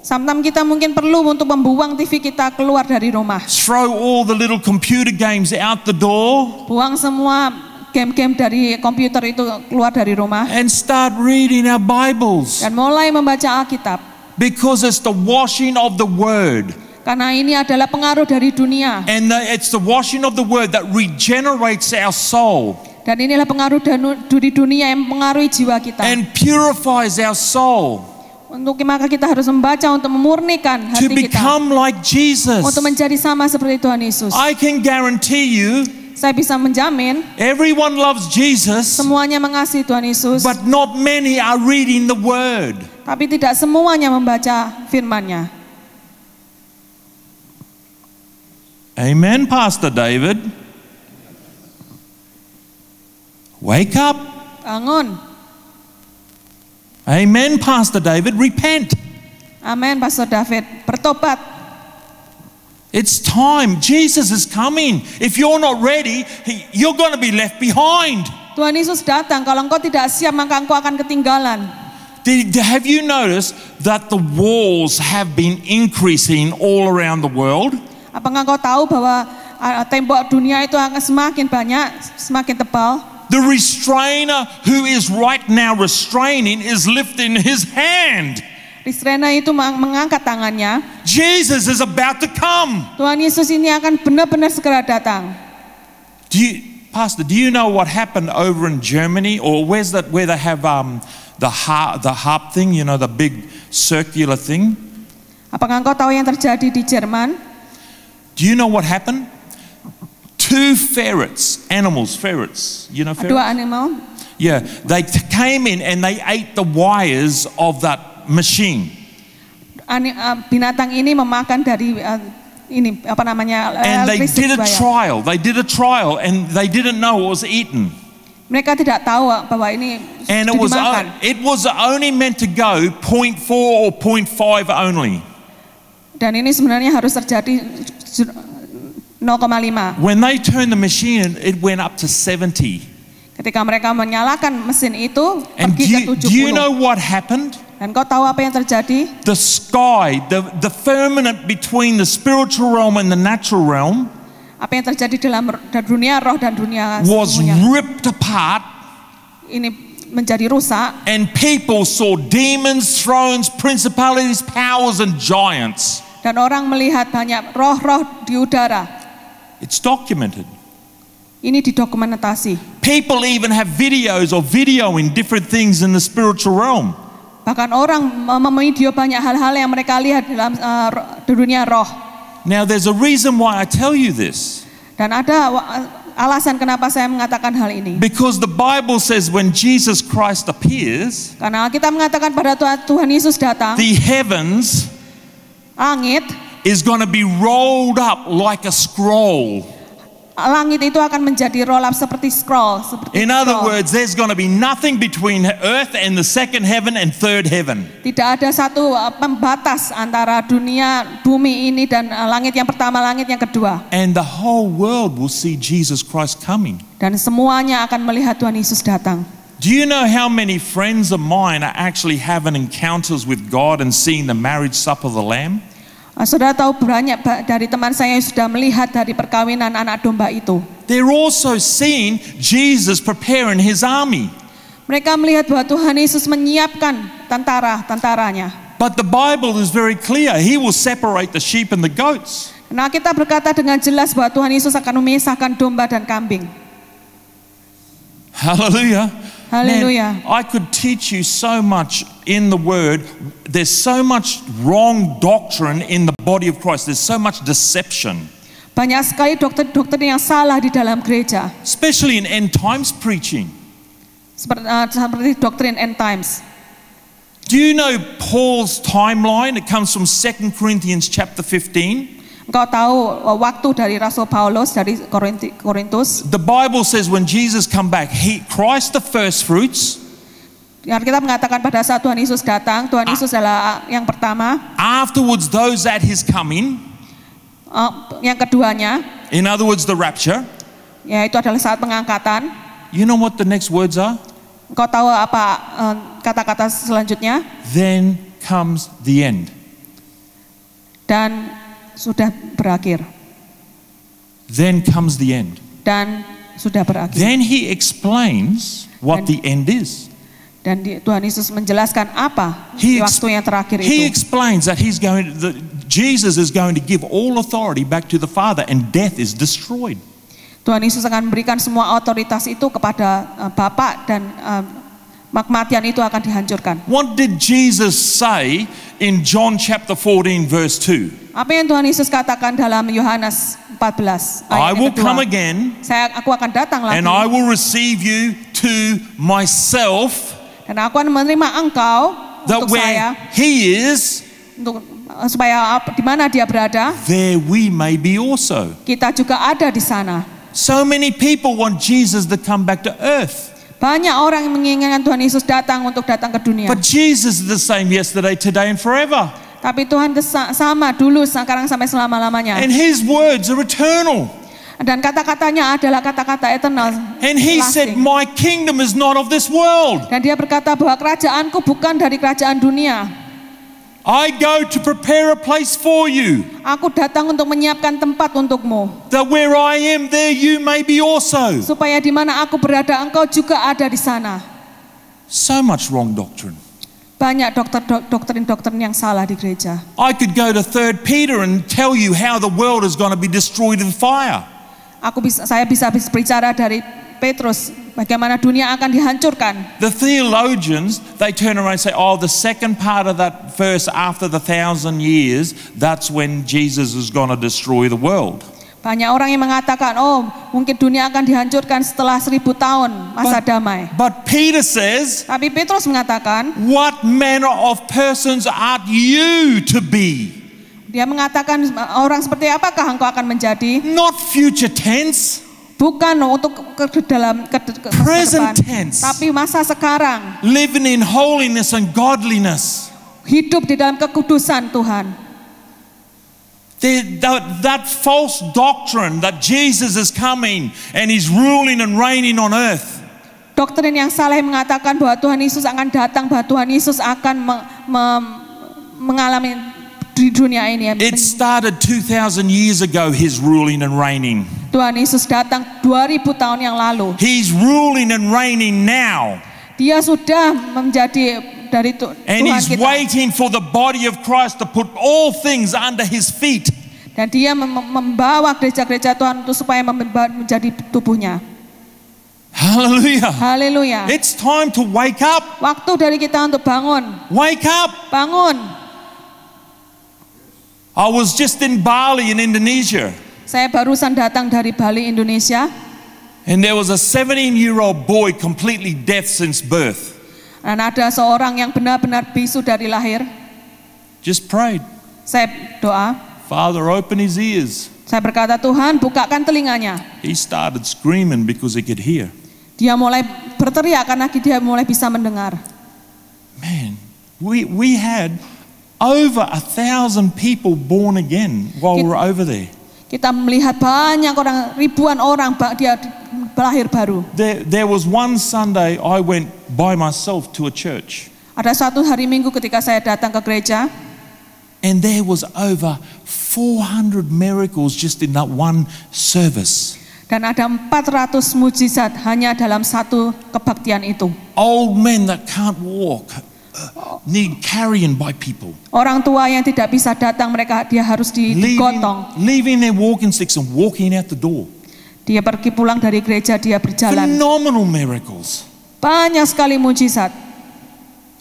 Sometimes kita mungkin perlu untuk membuang TV kita keluar dari rumah. throw all the little computer games out the door, Buang semua game-game dari komputer itu keluar dari rumah. and start reading our Bibles Dan mulai membaca Alkitab. because it's the washing of the Word. Karena ini adalah pengaruh dari dunia. And the- it's the washing of the Word that regenerates our soul Dan inilah pengaruh dari dunia yang mempengaruhi jiwa kita. and purifies our soul Untuk maka kita harus membaca untuk memurnikan to hati kita. become like Jesus. Untuk menjadi sama seperti Tuhan Yesus. I can guarantee you Saya bisa menjamin everyone loves Jesus, semuanya mengasihi Tuhan Yesus. but not many are reading the Word. Tapi tidak semuanya membaca firman-Nya. Amen, Pastor David. Wake up. Bangun. Amen, Pastor David. Repent. Amin, Pastor David. Bertobat. It's time. Jesus is coming. If you're not ready, you're going to be left behind. Tuhan Yesus datang, kalau engkau tidak siap maka engkau akan ketinggalan. Did, have you noticed that the walls have been increasing all around the world? Apakah engkau tahu bahwa uh, tembok dunia itu akan semakin banyak, semakin tebal? The restrainer who is right now restraining is lifting his hand. Restrainer itu meng- mengangkat tangannya. Jesus is about to come. Tuhan Yesus ini akan benar-benar segera datang. Do you, Pastor, do you know what happened over in Germany, or where's that where they have um, the harp, the harp thing? You know, the big circular thing. Apakah engkau tahu yang terjadi di Jerman? Do you know what happened? Two ferrets, animals, ferrets. You know ferrets. Dua animal. Yeah, they came in and they ate the wires of that machine. Ani- uh, binatang ini memakan dari uh, ini apa namanya uh, And they did a trial. They did a trial and they didn't know it was eaten. Mereka tidak tahu uh, bahwa ini And it was, o- it was only meant to go 0.4 or 0.5 only. Dan ini sebenarnya harus terjadi 0,5. When they turned the machine, it went up to 70. Ketika mereka menyalakan mesin itu And do pergi ke you, do you 70. know what happened? Dan kau tahu apa yang terjadi? The sky, the, the firmament between the spiritual realm and the natural realm Apa yang terjadi dalam dunia roh dan dunia was semuanya. ripped apart, Ini menjadi rusak and people saw demons, thrones, principalities, powers, and giants. dan orang melihat banyak roh-roh di udara. It's documented. Ini didokumentasi. People even have videos or videoing different things in the spiritual realm. Bahkan orang mem- memvideo banyak hal-hal yang mereka lihat dalam uh, dunia roh. Now, there's a reason why I tell you this. Dan ada alasan kenapa saya mengatakan hal ini. Because the Bible says when Jesus Christ appears, Karena kita mengatakan pada Tuhan, Tuhan Yesus datang, the heavens langit, is going to be rolled up like a scroll. langit itu akan menjadi roll up seperti scroll, seperti In other scroll. words, there's going to be nothing between earth and the second heaven and third heaven. Tidak ada satu uh, pembatas antara dunia bumi ini dan uh, langit yang pertama, langit yang kedua. And the whole world will see Jesus Christ coming. Dan semuanya akan melihat Tuhan Yesus datang. Do you know how many friends of mine are actually having encounters with God and seeing the marriage supper of the Lamb? Uh, Saudara tahu banyak ba- dari teman saya yang sudah melihat dari perkawinan anak domba itu. They're also seeing Jesus preparing his army. Mereka melihat bahwa Tuhan Yesus menyiapkan tentara-tentaranya. But the Bible is very clear. He will separate the sheep and the goats. Nah kita berkata dengan jelas bahwa Tuhan Yesus akan memisahkan domba dan kambing. Hallelujah. Hallelujah. Man, I could teach you so much in the word. There's so much wrong doctrine in the body of Christ. There's so much deception, Banyak sekali dokter-dokter yang salah di dalam gereja. especially in end times preaching. Seperti, uh, doktrin end times. Do you know Paul's timeline? It comes from 2 Corinthians chapter 15. Engkau tahu uh, waktu dari Rasul Paulus dari Korintus. The Bible says when Jesus come back, he Christ the first fruits, Yang kita mengatakan pada saat Tuhan Yesus datang, Tuhan Yesus adalah uh, yang pertama. afterwards those at his coming, Uh, yang keduanya, in other words the rapture. yaitu adalah saat pengangkatan. You know what the next words are? Engkau tahu apa uh, kata-kata selanjutnya? Then comes the end. Dan sudah berakhir. Then comes the end. Dan sudah berakhir. Then he explains what And- the end is. Dan di- Tuhan Yesus menjelaskan apa He, waktu yang terakhir he itu. explains that he's going that Jesus is going to give all authority back to the Father and death is destroyed. Tuhan Yesus akan memberikan semua otoritas itu kepada uh, Bapa dan uh, kematian itu akan dihancurkan. What did Jesus say in John chapter 14 verse 2? Apa yang Tuhan Yesus katakan dalam Yohanes 14 I ayat yang will kedua? come again Saya aku akan datang lagi and I will receive you to myself dan aku akan menerima engkau that untuk saya he is untuk uh, supaya di mana dia berada there we may be also. kita juga ada di sana. So many people want Jesus to come back to earth. Banyak orang yang menginginkan Tuhan Yesus datang untuk datang ke dunia. But Jesus is the same yesterday, today, and forever. Tapi Tuhan sama dulu sekarang sampai selama-lamanya. And his words are eternal. Dan kata-katanya adalah kata-kata eternal. And he said, lasting. My kingdom is not of this world. Dan dia berkata bahwa kerajaanku bukan dari kerajaan dunia. I go to prepare a place for you, Aku datang untuk menyiapkan tempat untukmu. that where I am, there you may be also. Supaya di mana aku berada engkau juga ada di sana. So much wrong doctrine. Banyak dokter dok- doktrin-doktrin yang salah di gereja. I could go to 3 Peter and tell you how the world is going to be destroyed in fire. Aku bisa saya bisa berbicara dari Petrus bagaimana dunia akan dihancurkan. The theologians, they turn around and say, oh, the second part of that verse after the thousand years, that's when Jesus is going to destroy the world. Banyak orang yang mengatakan, oh mungkin dunia akan dihancurkan setelah seribu tahun masa But- damai. But Peter says, Tapi Petrus mengatakan, what manner of persons art you to be? dia mengatakan orang seperti apakah engkau akan menjadi? Not future tense. Bukan untuk ke, dalam ke, ke, ke Present depan, tense. tapi masa sekarang living in holiness and godliness. hidup di dalam kekudusan Tuhan. There- That, that false doctrine that Jesus is coming and he's ruling and reigning on earth. Doktrin yang salah yang mengatakan bahwa Tuhan Yesus akan datang, bahwa Tuhan Yesus akan me- me- mengalami di dunia ini. It started 2,000 years ago, his ruling and reigning. Tuhan Yesus datang 2000 tahun yang lalu. He's ruling and reigning now. Dia sudah menjadi dari tu- And Tuhan he's kita. waiting for the body of Christ to put all things under his feet. Dan dia mem- membawa gereja-gereja Tuhan untuk supaya menjadi tubuhnya. Hallelujah. Haleluya. It's time to wake up. Waktu dari kita untuk bangun. Wake up. Bangun. I was just in Bali in Indonesia. Saya barusan datang dari Bali, Indonesia. And there was a 17 year old boy completely deaf since birth. Dan ada seorang yang benar-benar bisu dari lahir. Just prayed. Saya doa. Father, open his ears. Saya berkata, Tuhan bukakan telinganya. He started screaming because he could hear. Dia mulai berteriak karena dia mulai bisa mendengar. Man, we, we had over a thousand people born again while we were over there. Kita melihat banyak orang, ribuan orang dia lahir baru. There, there was one Sunday I went by myself to a church, Ada suatu hari minggu ketika saya datang ke gereja, and there was over 400 miracles just in that one service. dan ada 400 mujizat hanya dalam satu kebaktian itu. Old men that can't walk need carrying by people, Orang tua yang tidak bisa datang mereka dia harus di- leaving, digotong. leaving their walking sticks and walking out the door. Dia pergi pulang dari gereja dia berjalan. Phenomenal miracles. Banyak sekali mujizat.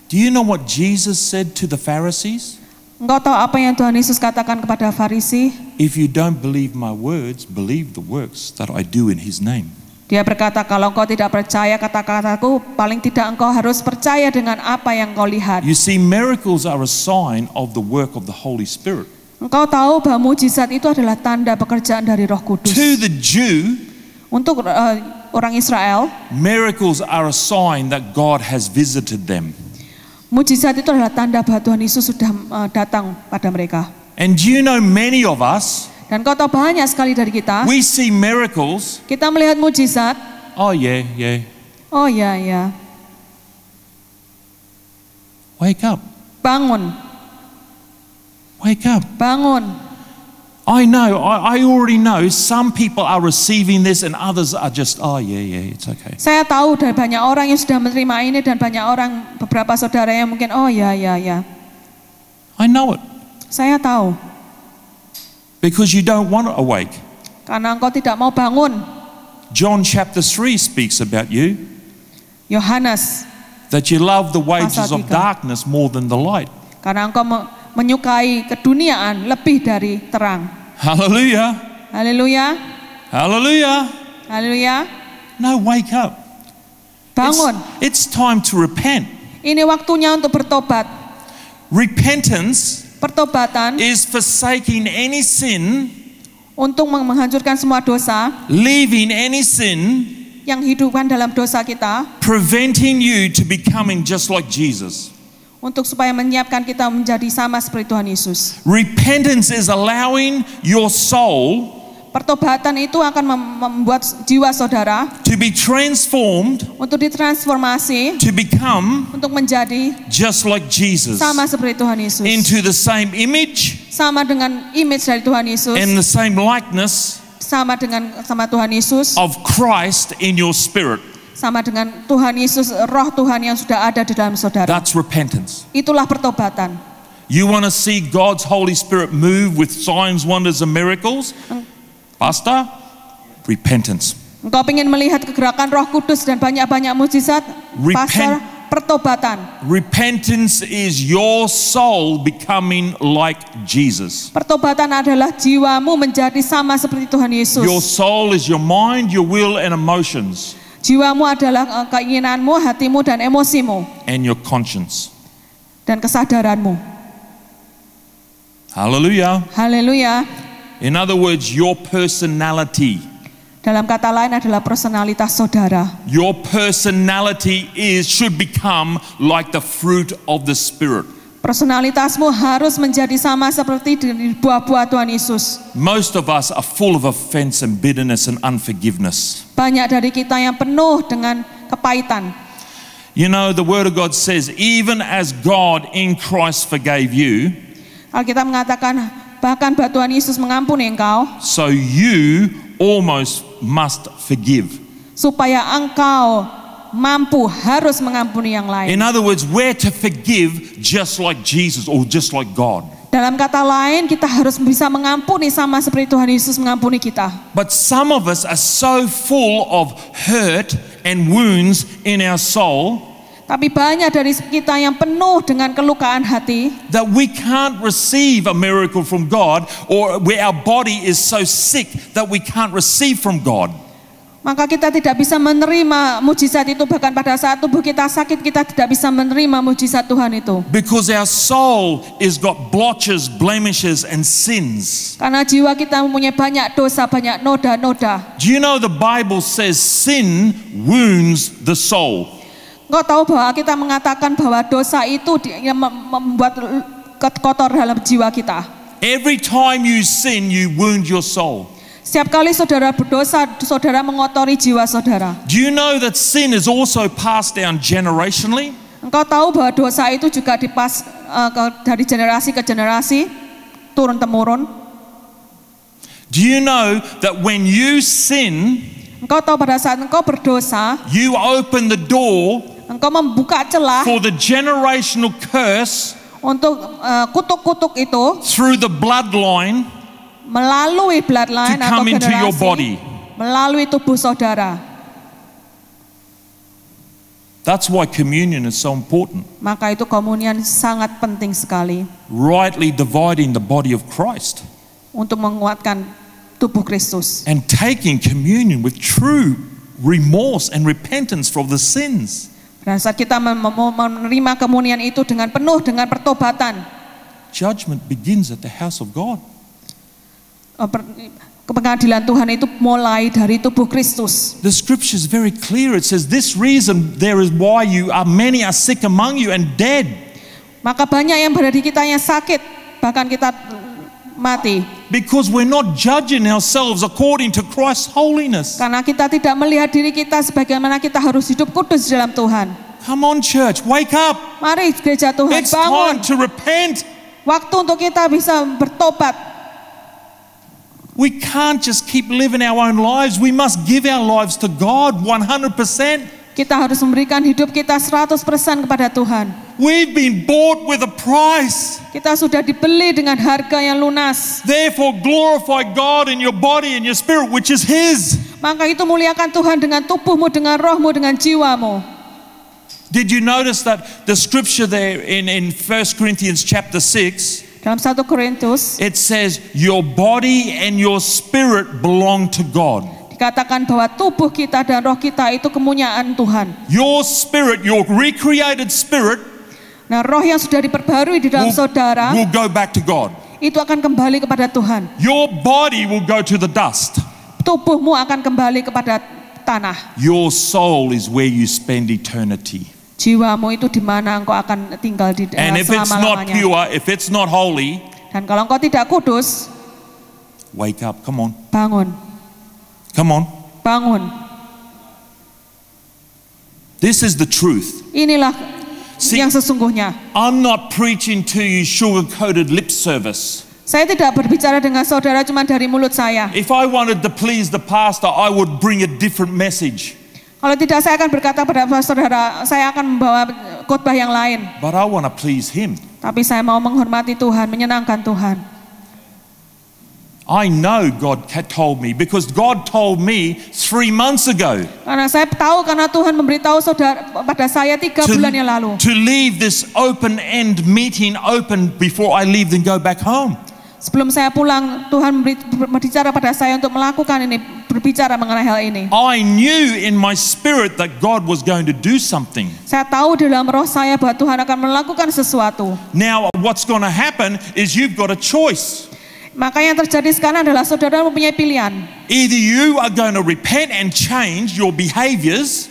Do you know what Jesus said to the Pharisees? Engkau tahu apa yang Tuhan Yesus katakan kepada Farisi? If you don't believe my words, believe the works that I do in his name. Dia berkata, kalau engkau tidak percaya kata-kataku, paling tidak engkau harus percaya dengan apa yang kau lihat. You see, miracles are a sign of the work of the Holy Spirit. Engkau tahu bahwa mujizat itu adalah tanda pekerjaan dari Roh Kudus. To the Jew, Untuk eh, orang Israel, miracles are a sign that God has visited them. mujizat itu adalah tanda bahwa Tuhan Yesus sudah eh, datang pada mereka. And do you know many of us, Dan kau tahu banyak sekali dari kita, we see miracles. kita melihat mujizat, Oh, yeah, yeah. oh ya ya, Wake up. bangun, Wake up. bangun. I know, I, I already know some people are receiving this and others are just, oh, yeah, yeah, it's okay. Saya tahu dari banyak orang yang sudah menerima ini dan banyak orang, beberapa saudara yang mungkin, oh ya ya ya. I know it Saya tahu, because you don't want to awake. karena engkau tidak mau bangun. John chapter 3 speaks about you Yohanes, that you love the wages of darkness more than the light. karena engkau me- menyukai keduniaan lebih dari terang. Hallelujah. Haleluya, Hallelujah. haleluya. No, wake up. It's, Bangun. it's time to repent. Ini waktunya untuk bertobat. Repentance Pertobatan is forsaking any sin, untuk meng- menghancurkan semua dosa leaving any sin, yang hidupkan dalam dosa kita preventing you to becoming just like Jesus. untuk supaya menyiapkan kita menjadi sama seperti Tuhan Yesus. Repentance is allowing your soul Pertobatan itu akan mem- membuat jiwa saudara to be transformed untuk ditransformasi to become untuk menjadi just like Jesus sama seperti Tuhan Yesus. into the same image Sama dengan image dari Tuhan Yesus, and the same likeness sama dengan sama Tuhan Yesus, of Christ in your spirit. sama dengan Tuhan Yesus, roh Tuhan yang sudah ada di dalam saudara. That's repentance. Itulah pertobatan. You want to see God's Holy Spirit move with signs, wonders, and miracles? Pastor, repentance. Engkau ingin melihat kegerakan Roh Kudus dan banyak-banyak mujizat? Repent. Pastor, pertobatan. Repentance is your soul becoming like Jesus. Pertobatan adalah jiwamu menjadi sama seperti Tuhan Yesus. Your soul is your mind, your will, and emotions, Jiwamu adalah eh, keinginanmu, hatimu, dan emosimu, and your conscience. dan kesadaranmu. Hallelujah. Haleluya. In other words, your personality. Dalam kata lain adalah personalitas saudara. Your personality is should become like the fruit of the Spirit. Personalitasmu harus menjadi sama seperti buah-buah Tuhan Yesus. Most of us are full of offense and bitterness and unforgiveness. Banyak dari kita yang penuh dengan kepahitan. You know, the Word of God says, even as God in Christ forgave you, Alkitab mengatakan bahkan bahwa Tuhan Yesus mengampuni engkau so you almost must forgive. supaya engkau mampu harus mengampuni yang lain. In other words, we're to forgive just like Jesus or just like God. Dalam kata lain kita harus bisa mengampuni sama seperti Tuhan Yesus mengampuni kita. But some of us are so full of hurt and wounds in our soul Tapi banyak dari kita yang penuh dengan kelukaan hati that we can't receive a miracle from God or where our body is so sick that we can't receive from God. Maka kita tidak bisa menerima mujizat itu bahkan pada saat tubuh kita sakit kita tidak bisa menerima mujizat Tuhan itu. Because our soul is got blotches, blemishes, and sins. Karena jiwa kita mempunyai banyak dosa, banyak noda-noda. Do you know the Bible says sin wounds the soul? Engkau tahu bahwa kita mengatakan bahwa dosa itu membuat kotor dalam jiwa kita. Every time you sin, you wound your soul. Setiap kali saudara berdosa, saudara mengotori jiwa saudara. Do you know that sin is also passed down generationally? Engkau tahu bahwa dosa itu juga dipas ke- dari generasi ke generasi, turun temurun. Do you know that when you sin, Engkau tahu pada saat engkau berdosa, you open the door engkau membuka celah for the generational curse untuk eh, kutuk-kutuk itu through the bloodline melalui to bloodline atau come into your generasi, body? melalui tubuh saudara. That's why communion is so important. Maka itu komunian sangat penting sekali Rightly dividing the body of Christ untuk menguatkan tubuh Kristus. and taking communion with true remorse and repentance for the sins. Dan saat kita menerima komunian itu dengan penuh dengan pertobatan, Judgment begins at the house of God. per- pengadilan Tuhan itu mulai dari tubuh Kristus. The scripture is very clear. It says, This reason there is why you are many are sick among you and dead. Maka banyak yang berada di kita yang sakit, bahkan kita mati. Because we're not judging ourselves according to Christ's holiness. Karena kita tidak melihat diri kita sebagaimana kita harus hidup kudus dalam Tuhan. Come on, church, wake up. Mari gereja Tuhan It's bangun. time to repent. Waktu untuk kita bisa bertobat. We can't just keep living our own lives. We must give our lives to God 100%. Kita harus memberikan hidup kita 100% kepada Tuhan. We've been bought with a price. Kita sudah dibeli dengan harga yang lunas. Therefore, glorify God in your body and your spirit, which is His. Maka itu muliakan Tuhan dengan tubuhmu, dengan rohmu, dengan jiwamu. Did you notice that the scripture there in, in 1 Corinthians chapter 6? Dalam 1 Korintus It says, Your body and your spirit belong to God. dikatakan bahwa tubuh kita dan roh kita itu kemuliaan Tuhan. Your spirit, your recreated spirit, Nah, roh yang sudah diperbarui di dalam will, saudara will go back to God. itu akan kembali kepada Tuhan. Your body will go to the dust. Tubuhmu akan kembali kepada tanah. Your soul is where you spend eternity. Jiwamu itu di mana engkau akan tinggal di And if it's not pure, if it's not holy, Dan kalau engkau tidak kudus, wake up. Come on. bangun, Come on. bangun. This is the truth. Inilah See- yang sesungguhnya. I'm not preaching to you sugar coated lip service. Saya tidak berbicara dengan saudara cuma dari mulut saya. If I wanted to please the pastor, I would bring a different message. Kalau tidak saya akan berkata pada saudara, saya akan membawa khotbah yang lain. But I want to please him. Tapi saya mau menghormati Tuhan, menyenangkan Tuhan. I know God had told me because God told me three months ago Karena saya tahu karena Tuhan memberitahu saudara pada saya tiga bulan yang lalu. to leave this open end meeting open before I leave and go back home. Sebelum saya pulang, Tuhan berbicara pada saya untuk melakukan ini, berbicara mengenai hal ini. I knew in my spirit that God was going to do something. Saya tahu dalam roh saya bahwa Tuhan akan melakukan sesuatu. Now, what's going to happen is you've got a choice. Maka yang terjadi sekarang adalah saudara mempunyai pilihan. Either you are going to repent and change your behaviors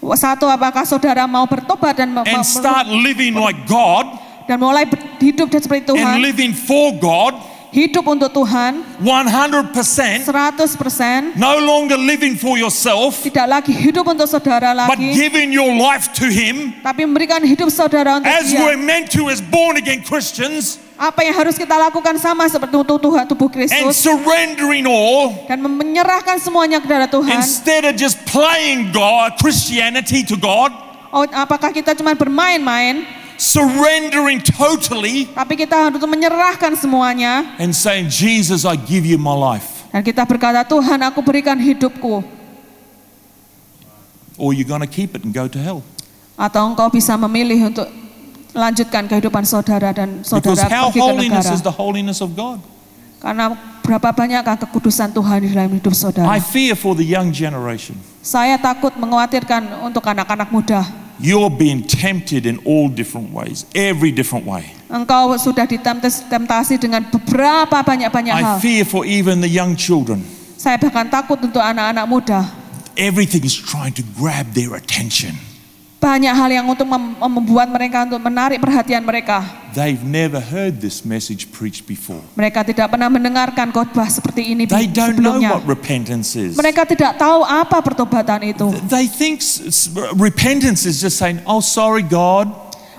Satu, apakah saudara mau bertobat dan, me- and start living like God dan mulai hidup seperti and Tuhan, living for God hidup untuk Tuhan 100%, 100%, no longer living for yourself, tidak lagi hidup untuk saudara but lagi, giving your life to Him tapi memberikan hidup saudara untuk as dia. we're meant to as born again Christians Apa yang harus kita lakukan sama seperti untuk Tuhan tubuh and Kristus surrendering all dan menyerahkan semuanya kepada Tuhan. instead of just playing God, Christianity to God, Oh, apakah kita cuma bermain-main, surrendering totally tapi kita harus menyerahkan semuanya and saying, Jesus, I give you my life. dan kita berkata Tuhan aku berikan hidupku Or you're going to keep it and go to hell. atau engkau bisa memilih untuk lanjutkan kehidupan saudara dan Because saudara how pergi ke holiness negara. is the holiness of God. Karena berapa banyakkah kekudusan Tuhan di dalam hidup saudara? I fear for the young generation. Saya takut mengkhawatirkan untuk anak-anak muda. You're being tempted in all different ways, every different way. Engkau sudah ditemptasi dengan beberapa banyak-banyak hal. I fear for even the young children. Saya bahkan takut untuk anak-anak muda. Everything is trying to grab their attention. Banyak hal yang untuk mem- membuat mereka untuk menarik perhatian mereka. They've never heard this message preached before. Mereka tidak pernah mendengarkan khotbah seperti ini They don't know sebelumnya. what repentance is. Mereka tidak tahu apa pertobatan itu. They think repentance is just saying, "Oh, sorry, God,"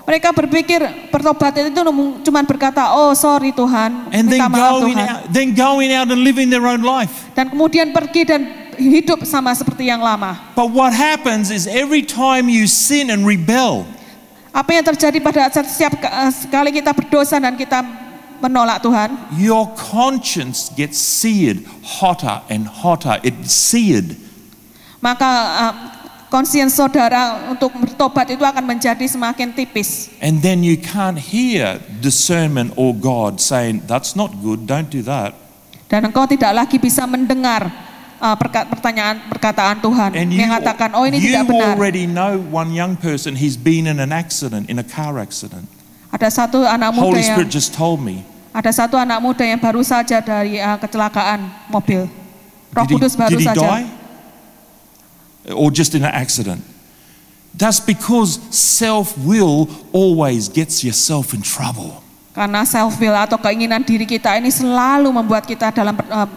Mereka berpikir pertobatan itu cuma berkata, oh sorry Tuhan, and then maaf going Tuhan. out, then going out and living their own life. Dan kemudian pergi dan hidup sama seperti yang lama. But what happens is every time you sin and rebel, Apa yang terjadi pada saat setiap eh, sekali kita berdosa dan kita menolak Tuhan, your conscience gets seared hotter and hotter. It's seared. maka eh, konsiens saudara untuk bertobat itu akan menjadi semakin tipis. And then you can't hear discernment or God saying, That's not good, don't do that. Dan engkau tidak lagi bisa mendengar eh, perka- pertanyaan perkataan Tuhan And yang mengatakan, oh ini you tidak benar. already know one young person, he's been in an accident, in a car accident. Ada satu anak muda Holy yang Spirit just told me. ada satu anak muda yang baru saja dari eh, kecelakaan mobil. Roh Did he, Kudus baru did he saja. die? Or just in an accident? That's because self will always gets yourself in trouble. Karena self will atau keinginan diri kita ini selalu membuat kita dalam eh,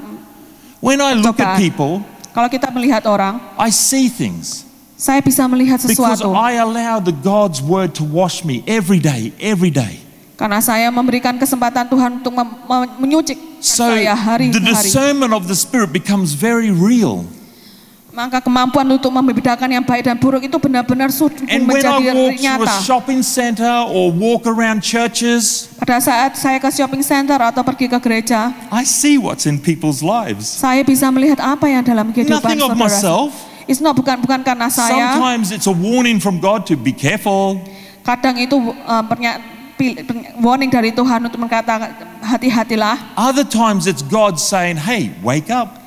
When I look at people, kalau kita melihat orang, I see things saya bisa melihat because sesuatu I allow the God's word to wash me every day, every day. karena saya memberikan kesempatan Tuhan untuk mem- mem- menyucik So saya hari the discernment of the Spirit becomes very real. Maka kemampuan untuk membedakan yang baik dan buruk itu benar-benar sudah menjadi nyata. shopping center or walk around churches, Pada saat saya ke shopping center atau pergi ke gereja, I see what's in people's lives. saya bisa melihat apa yang dalam kehidupan Nothing of saudara. myself. It's not bukan bukan karena saya. Sometimes it's a warning from God to be careful. Kadang itu uh, pernya- pil- pernya- warning dari Tuhan untuk mengatakan hati-hatilah. Other times it's God saying, hey, wake up.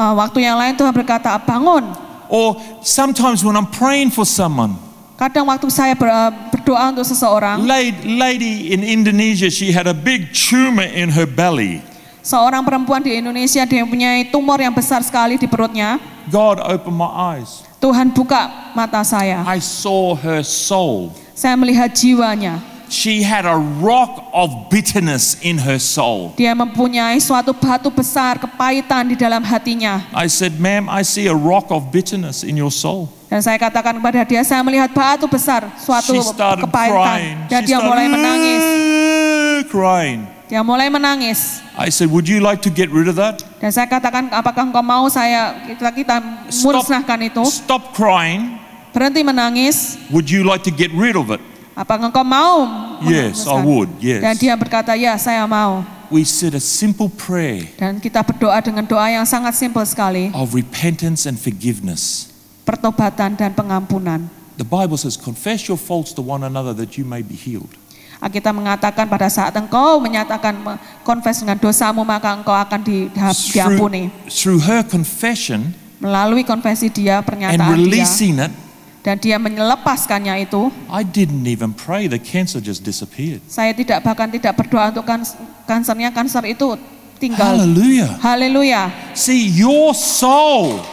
Uh, waktu yang lain Tuhan berkata bangun. Or sometimes when I'm praying for someone, Kadang waktu saya ber- uh, berdoa untuk seseorang, lady, lady in Indonesia, she had a big tumor in her belly. seorang perempuan di Indonesia dia mempunyai tumor yang besar sekali di perutnya. God opened my eyes. Tuhan buka mata saya. I saw her soul. Saya melihat jiwanya. She had a rock of bitterness in her soul. Dia mempunyai suatu batu besar kepahitan di dalam hatinya. I said, Ma'am, I see a rock of bitterness in your soul. Dan saya katakan kepada dia, saya melihat batu besar, suatu started kepahitan. Dan She dia mulai menangis. started crying. Dia mulai menangis. I said, Would you like to get rid of that? Dan saya katakan, apakah engkau mau saya kita kita musnahkan itu? stop crying. Berhenti menangis. Would you like to get rid of it? Apakah engkau mau? Yes, I would. Dan Yes. dia berkata, ya saya mau. We said a simple prayer Dan kita berdoa dengan doa yang sangat simpel sekali. of repentance and forgiveness. Pertobatan dan pengampunan. The Bible says, Confess your faults to one another that you may be healed. Kita mengatakan pada saat engkau menyatakan me- confess dengan dosamu maka engkau akan di, Through, diampuni. through her confession Melalui konfesi dia, and pernyataan dia, releasing it, dan dia melepaskannya itu, I didn't even pray. The cancer just disappeared. saya tidak bahkan tidak berdoa untuk kans- kansernya, kanser itu tinggal. Hallelujah. Haleluya. See, your soul,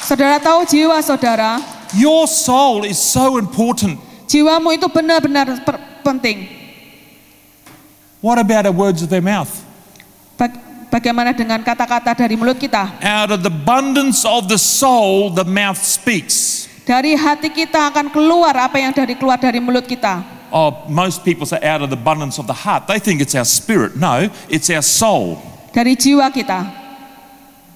Saudara tahu jiwa saudara, your soul is so important. jiwamu itu benar-benar penting. What about the words of their mouth? Bag- Bagaimana dengan kata-kata dari mulut kita? Out of the abundance of the soul, the mouth speaks. Dari hati kita akan keluar apa yang dari keluar dari mulut kita. Oh, most people say out of the abundance of the heart. They think it's our spirit. No, it's our soul Dari jiwa kita.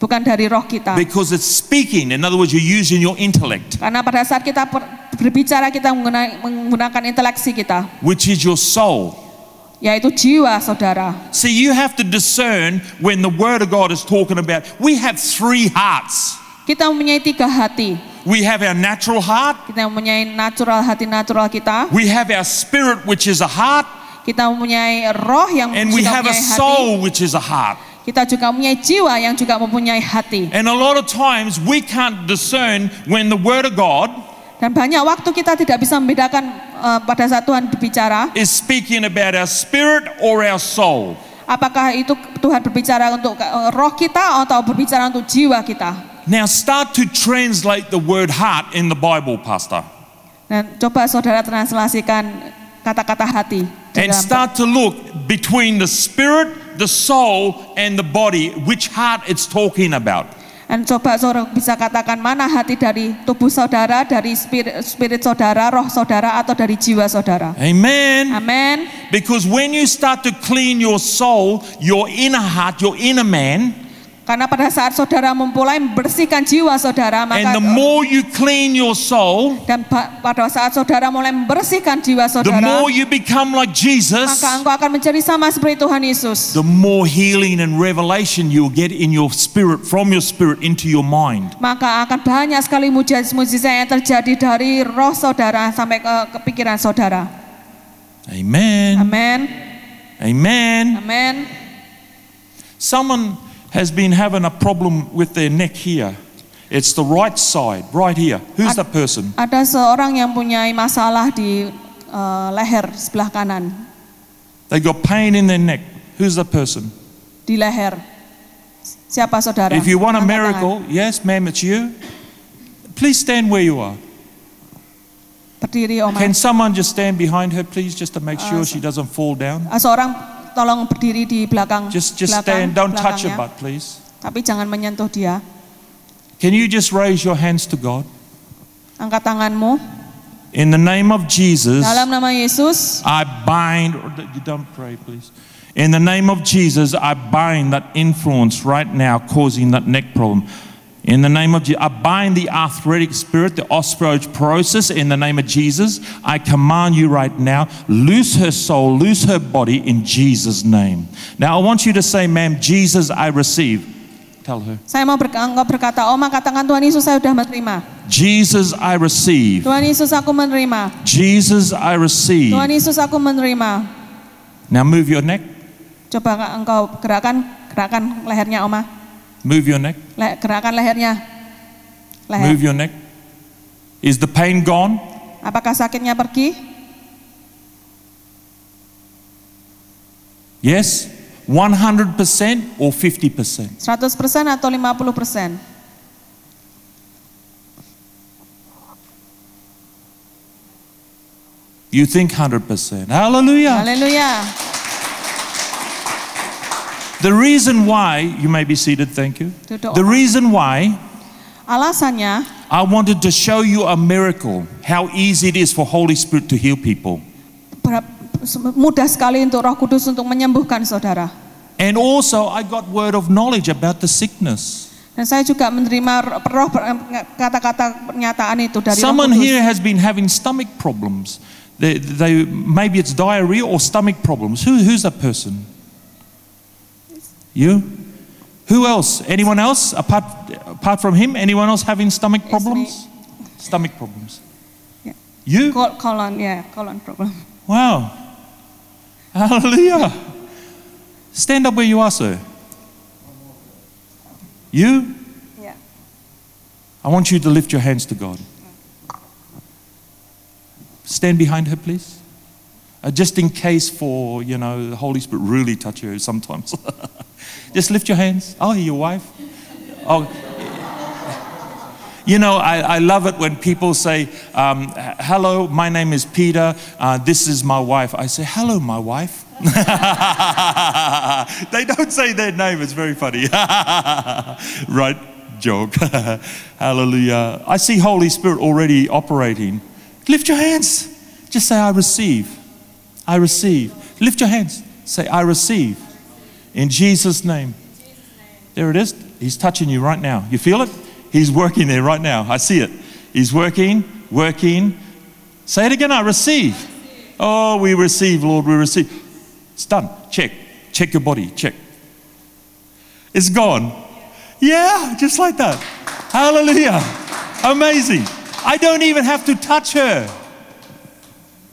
Bukan dari roh kita. because it's speaking. In other words, you're using your intellect, Karena pada saat kita berbicara kita mengguna- menggunakan inteleksi kita, which is your soul. yaitu jiwa saudara. See, you have to discern when the Word of God is talking about. We have three hearts. Kita mempunyai tiga hati. We have our natural heart, Kita mempunyai natural hati natural kita. we have our spirit, which is a heart, Kita mempunyai roh yang and we have a mempunyai hati. soul, which is a heart. Kita juga mempunyai jiwa yang juga mempunyai hati. And a lot of times we can't discern when the Word of God Dan banyak waktu kita tidak bisa membedakan eh, pada saat Tuhan berbicara, is speaking about our spirit or our soul. apakah itu Tuhan berbicara untuk eh, roh kita atau berbicara untuk jiwa kita. Now start to translate the word heart in the Bible, Pastor. Dan coba saudara translasikan kata-kata hati. And start to look between the spirit, the soul, and the body, which heart it's talking about. Dan coba saudara bisa katakan mana hati dari tubuh saudara, dari spirit, spirit saudara, roh saudara, atau dari jiwa saudara. Amen. Amin. Because when you start to clean your soul, your inner heart, your inner man, Karena pada saat saudara memulai membersihkan jiwa saudara, maka and the more you clean your soul, dan pada saat saudara mulai membersihkan jiwa the saudara, more you become like Jesus, maka engkau akan menjadi sama seperti Tuhan Yesus. the more healing and revelation you'll get in your spirit, from your spirit into your mind. Maka akan banyak sekali mujizat-mujizat yang terjadi dari roh saudara sampai ke kepikiran saudara. Amen. Amin. Amen. Amin. Someone has been having a problem with their neck here. It's the right side, right here. Who's that person? Ada seorang yang punya masalah di eh, leher sebelah kanan, They got pain in their neck. Who's that person? di leher. Siapa saudara? If you want a miracle, yes, ma'am, it's you. Please stand where you are. Berdiri. Can someone just stand behind her, please, just to make sure she doesn't fall down? Ah, Seorang tolong berdiri di belakang Just, just belakang, stand. Don't touch her belakangnya. butt, please. Tapi jangan menyentuh dia. Can you just raise your hands to God? Angkat tanganmu. In the name of Jesus, Dalam nama Yesus, I bind, or you don't pray, please. In the name of Jesus, I bind that influence right now causing that neck problem. In the name of Jesus, I bind the arthritic spirit, the osteoporosis. In the name of Jesus, I command you right now, loose her soul, loose her body in Jesus' name. Now, I want you to say, ma'am, Jesus, I receive. Tell her. saya mau berkata, oh, Oma katakan Tuhan Yesus saya sudah menerima. Jesus, I receive. Tuhan Yesus aku menerima. Jesus, I receive. Tuhan Yesus aku menerima. Now, move your neck. Coba engkau gerakan, gerakan lehernya Oma. Move your neck. Le gerakan lehernya. Leher. Move your neck. Is the pain gone? Apakah sakitnya pergi? Yes. 100% or 50%? 100% atau 50%? You think 100%. Hallelujah. Hallelujah. The reason why, you may be seated, thank you. The reason why Alasannya, I wanted to show you a miracle, how easy it is for Holy Spirit to heal people. mudah sekali untuk Roh Kudus untuk menyembuhkan saudara. And also, I got word of knowledge about the sickness. Dan saya juga menerima roh kata-kata pernyataan itu dari Roh Someone Kudus. here has been having stomach problems. They, they, maybe it's diarrhea or stomach problems. Who, who's that person? You? Who else? Anyone else apart, apart from him? Anyone else having stomach problems? Stomach problems. Yeah. You? Kol- Colon, yeah, colon problem. Wow. Hallelujah. Stand up where you are, sir. You? Yeah. I want you to lift your hands to God. Stand behind her, please. Uh, just in case for, you know, the Holy Spirit really touch her sometimes. just lift your hands. Oh, your wife? Oh. You know, I, I love it when people say, um, hello, my name is Peter, uh, this is my wife. I say, hello, my wife. they don't say their name, it's very funny. right, joke. Hallelujah. I see Holy Spirit already operating. Lift your hands. Just say, I receive. I receive. Lift your hands. Say, I receive. In Jesus' name. There it is. He's touching you right now. You feel it? He's working there right now. I see it. He's working, working. Say it again. I receive. Oh, we receive, Lord. We receive. It's done. Check. Check your body. Check. It's gone. Yeah, just like that. Hallelujah. Amazing. I don't even have to touch her.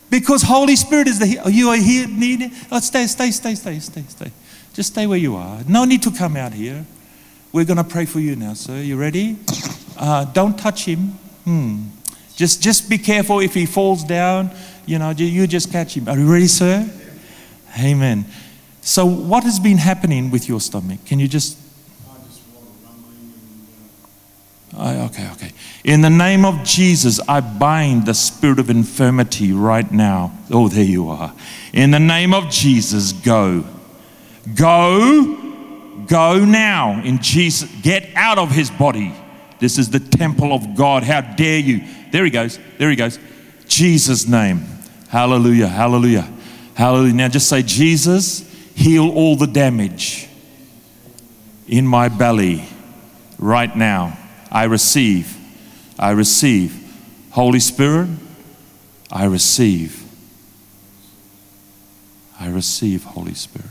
Because Holy Spirit is the you are here needing. Oh, stay, stay, stay, stay, stay, stay. Just stay where you are. No need to come out here. We're going to pray for you now, sir. You ready? Uh, don't touch him. Hmm. Just, just be careful if he falls down. You know, you- just catch him. Are you ready, sir? Amen. So, what has been happening with your stomach? Can you just Oh, okay, okay. In the name of Jesus, I bind the spirit of infirmity right now. Oh, there you are. In the name of Jesus, go. Go. Go now. In Jesus, get out of his body. This is the temple of God. How dare you? There he goes. There he goes. Jesus' name. Hallelujah. Hallelujah. Hallelujah. Now just say, Jesus, heal all the damage in my belly right now. I receive. I receive. Holy Spirit, I receive. I receive, Holy Spirit.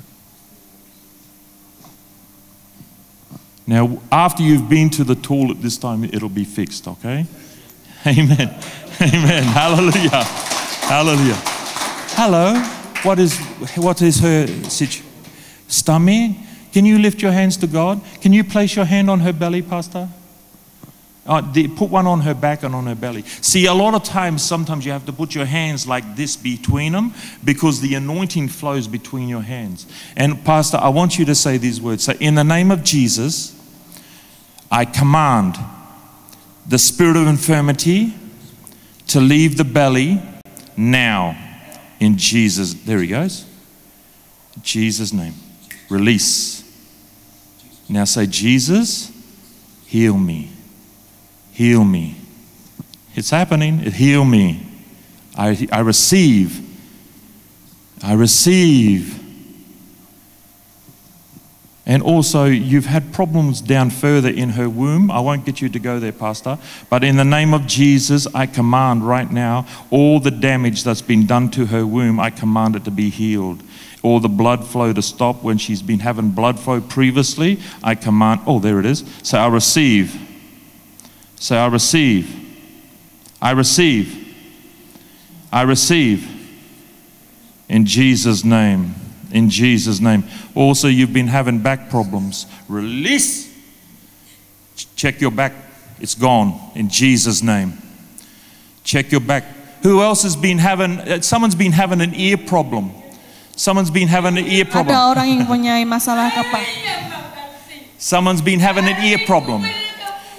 Now, after you've been to the toilet this time, it'll be fixed, okay? Amen. Amen. Hallelujah. Hallelujah. Hello. What is what is her situation? Stomach? Can you lift your hands to God? Can you place your hand on her belly, Pastor? Uh, put one on her back and on her belly. See, a lot of times, sometimes you have to put your hands like this between them because the anointing flows between your hands. And, Pastor, I want you to say these words. Say, In the name of Jesus, I command the spirit of infirmity to leave the belly now. In Jesus, there he goes. Jesus' name. Release. Now say, Jesus, heal me. Heal me. It's happening. It heal me. I, I receive. I receive. And also, you've had problems down further in her womb. I won't get you to go there, Pastor. But in the name of Jesus, I command right now all the damage that's been done to her womb, I command it to be healed. All the blood flow to stop when she's been having blood flow previously, I command. Oh, there it is. So I receive. Say, I receive. I receive. I receive. In Jesus' name. In Jesus' name. Also, you've been having back problems. Release. Check your back. It's gone. In Jesus' name. Check your back. Who else has been having, uh, someone's been having an ear problem. Someone's been having an ear problem. Ada orang yang mempunyai masalah kepala. Someone's been having an ear problem.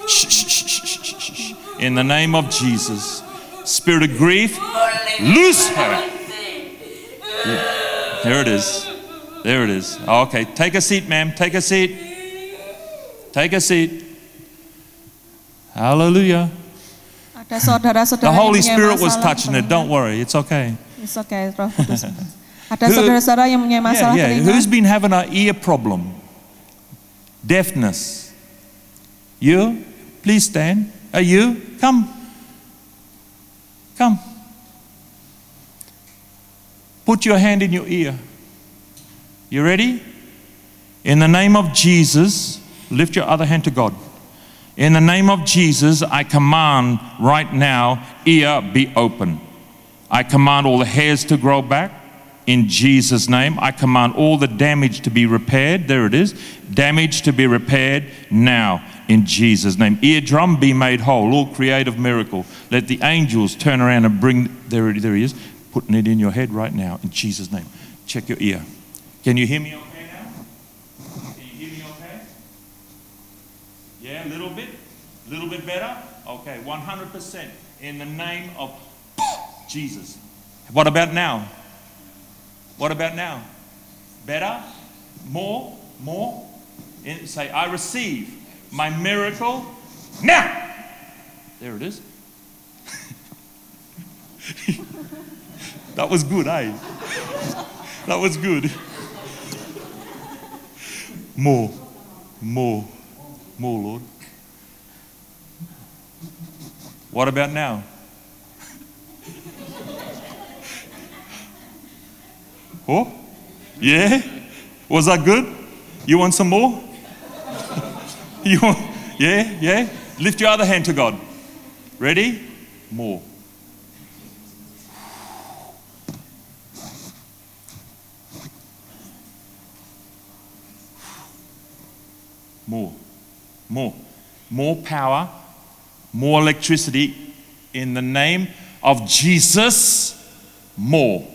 Shh, shh, shh, shh, shh, shh, shh. In the name of Jesus. Spirit of grief, Loose her. There it is. There it is. Okay, take a seat, ma'am. Take a seat. Take a seat. Hallelujah. The Holy Spirit was touching it. Don't worry, it's okay. It's okay. Ada saudara-saudara yang punya Yeah, masalah yeah. telinga. Who's been having an ear problem? Deafness. You? Please stand. Are you? Come. Come. Put your hand in your ear. You ready? In the name of Jesus, lift your other hand to God. In the name of Jesus, I command right now, ear be open. I command all the hairs to grow back. In Jesus' name, I command all the damage to be repaired. There it is. Damage to be repaired now. In Jesus' name. Eardrum be made whole. All creative miracle. Let the angels turn around and bring. There, there he is. Putting it in your head right now. In Jesus' name. Check your ear. Can you hear me okay now? Can you hear me okay? Yeah, a little bit? A little bit better? Okay, 100% in the name of Jesus. What about now? What about now? Better? More? More? In- say, I receive my miracle now. There it is. that was good, eh? That was good. More, more, more, Lord. What about now? Oh? Yeah? Was that good? You want some more? you want, yeah? Yeah? Lift your other hand to God. Ready? More. More. More. More power, more electricity in the name of Jesus. More.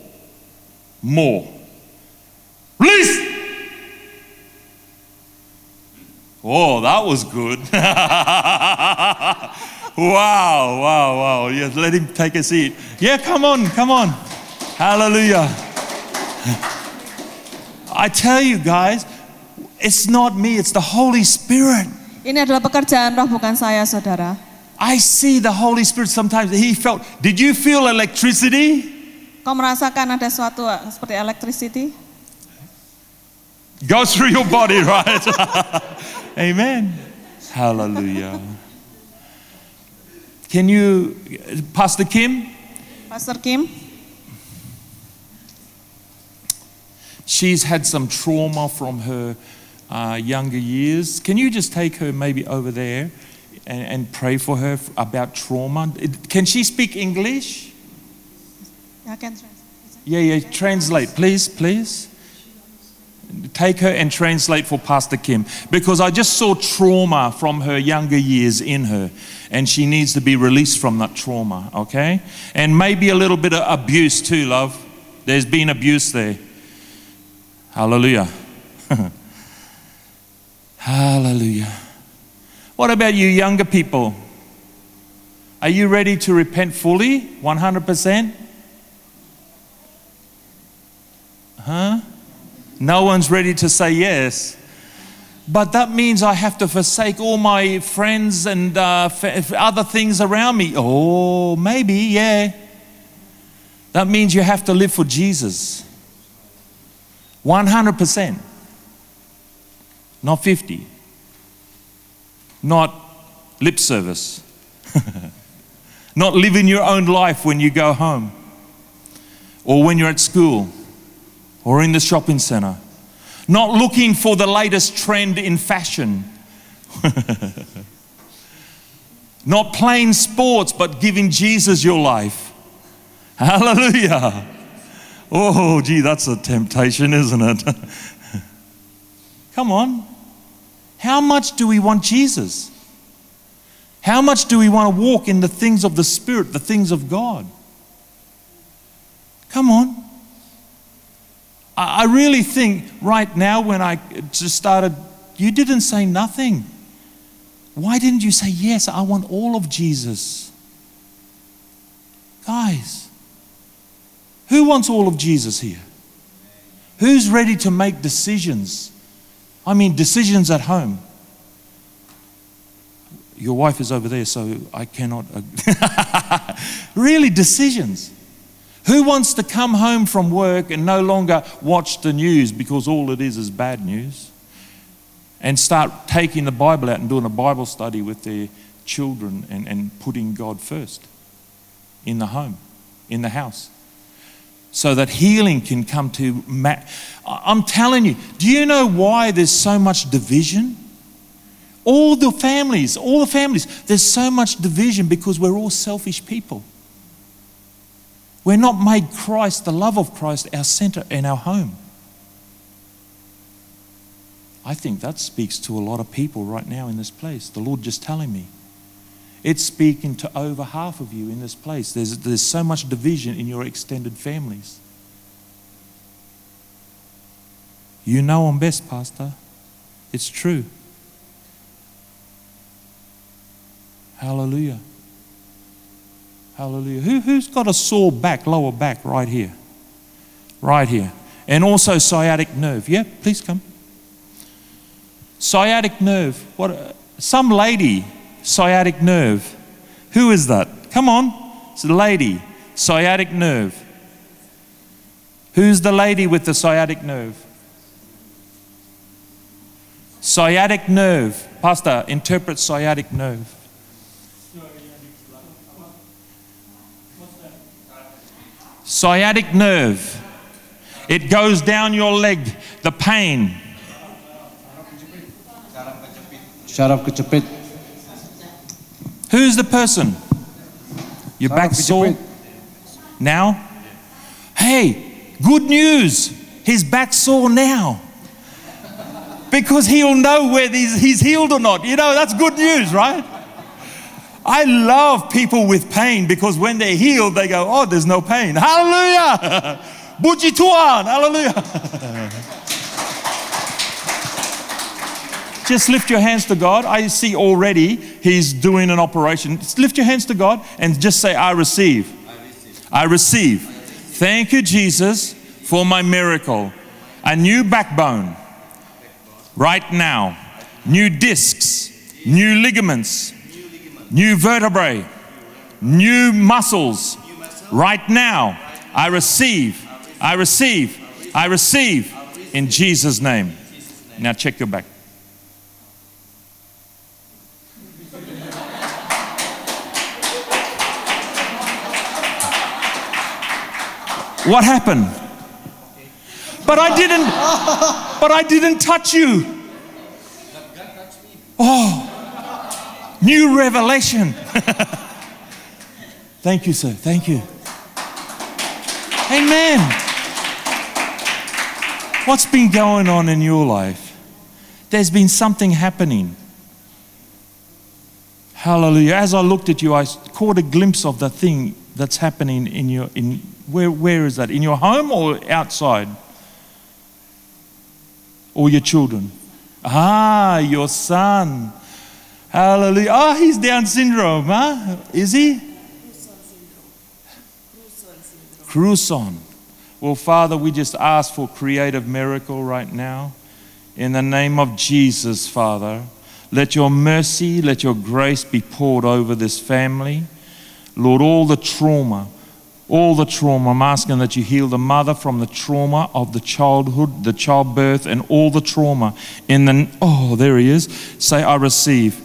More. Release! Oh, that was good. wow, wow, wow. Yes, let him take a seat. Yeah, come on, come on. Hallelujah. I tell you guys, it's not me, it's the Holy Spirit. Ini adalah pekerjaan roh bukan saya, saudara. I see the Holy Spirit sometimes. He felt, did you feel electricity? Kau merasakan ada suatu uh, seperti electricity? Goes through your body, right? Amen. Hallelujah. Can you, Pastor Kim? Pastor Kim, She's had some trauma from her uh, younger years. Can you just take her maybe over there and, and pray for her about trauma? Can she speak English? ya kan? Yeah, yeah, translate, please, please. Take her and translate for Pastor Kim because I just saw trauma from her younger years in her and she needs to be released from that trauma, okay? And maybe a little bit of abuse too, love. There's been abuse there. Hallelujah. Hallelujah. What about you younger people? Are you ready to repent fully? 100%? Huh? No one's ready to say yes. But that means I have to forsake all my friends and uh, other things around me. Oh, maybe, yeah. That means you have to live for Jesus. 100%. Not 50. Not lip service. Not living your own life when you go home or when you're at school or in the shopping center. Not looking for the latest trend in fashion. Not playing sports, but giving Jesus your life. Hallelujah. Oh, gee, that's a temptation, isn't it? Come on. How much do we want Jesus? How much do we want to walk in the things of the Spirit, the things of God? Come on. I really think right now, when I just started, you didn't say nothing. Why didn't you say, Yes, I want all of Jesus? Guys, Who wants all of Jesus here? Who's ready to make decisions? I mean, decisions at home. Your wife is over there, so I cannot. really, decisions. Who wants to come home from work and no longer watch the news because all it is is bad news? And start taking the Bible out and doing a Bible study with their children and, and putting God first in the home, in the house so that healing can come to. Ma- I'm telling you, do you know why there's so much division? All the families, all the families, there's so much division because we're all selfish people. We're not made Christ, the love of Christ, our center in our home. I think that speaks to a lot of people right now in this place. The Lord just telling me. It's speaking to over half of you in this place. There's, there's so much division in your extended families. You know I'm best, Pastor. It's true. Hallelujah. Hallelujah. Who, who's got a sore back, lower back, right here? Right here. And also sciatic nerve. Yeah, please come. Sciatic nerve. What? Some lady sciatic nerve. Who is that? Come on. It's a lady. Sciatic nerve. Who's the lady with the sciatic nerve? Sciatic nerve. Pastor, interpret sciatic nerve. Sciatic nerve. It goes down your leg, the pain. Who's the person? Your back sore now? Hey, good news. His back sore now. Because he'll know whether he's healed or not. You know, that's good news, right? I love people with pain because when they're healed, they go, Oh, there's no pain. Hallelujah! Puji Tuhan! Hallelujah! Just lift your hands to God. I see already He's doing an operation. Just lift your hands to God and just say, I receive. I receive. Thank you, Jesus, for my miracle. A new backbone right now, new discs, new ligaments, new vertebrae, new muscles. Right now, I receive. I receive. I receive in Jesus' name. Now check your back. What happened? But I didn't, but I didn't touch you. Oh, new revelation. Thank you, sir. Thank you. Amen. What's been going on in your life? There's been something happening. Hallelujah. As I looked at you, I caught a glimpse of the thing that's happening in your in where, where is that? In your home or outside? Or your children? Ah, your son. Hallelujah. Oh, he's Down syndrome, huh? Is he? Cruzon. Well, Father, we just ask for creative miracle right now. In the name of Jesus, Father, let your mercy, let your grace be poured over this family. Lord, all the trauma, all the trauma. I'm asking that you heal the mother from the trauma of the childhood, the childbirth, and all the trauma. In the oh, there he is. Say, I receive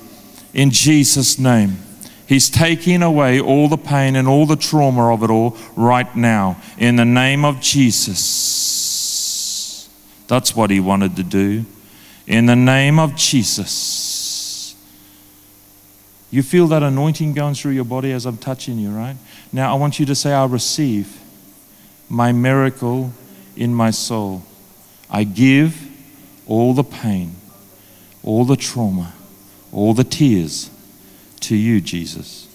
in Jesus' name. He's taking away all the pain and all the trauma of it all right now. In the name of Jesus. That's what he wanted to do. In the name of Jesus. You feel that anointing going through your body as I'm touching you, right? Now I want you to say, I receive my miracle in my soul. I give all the pain, all the trauma, all the tears to you, Jesus.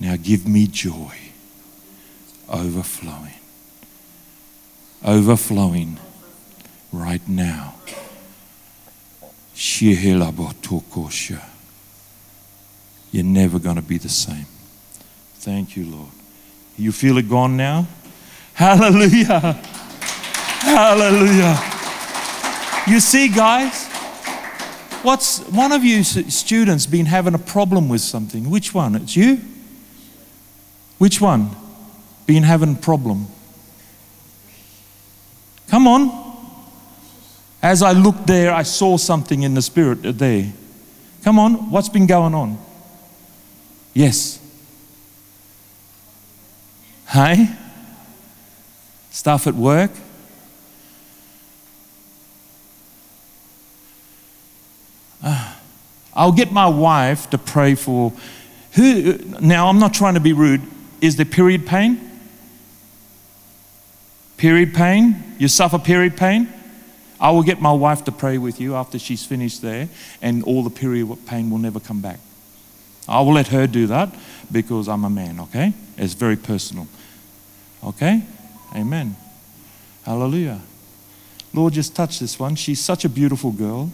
Now give me joy, overflowing, overflowing right now. You're never going to be the same. Thank you, Lord. You feel it gone now? Hallelujah. Hallelujah. You see, guys, what's one of you students been having a problem with something? Which one? It's you? Which one? Been having a problem? Come on. As I looked there, I saw something in the spirit there. Come on, what's been going on? Yes. Hey? Stuff at work? Ah, I'll get my wife to pray for who now I'm not trying to be rude. Is there period pain? Period pain? You suffer period pain? I will get my wife to pray with you after she's finished there, and all the period pain will never come back. I will let her do that because I'm a man, okay? It's very personal. Okay? Amen. Hallelujah. Lord, just touch this one. She's such a beautiful girl.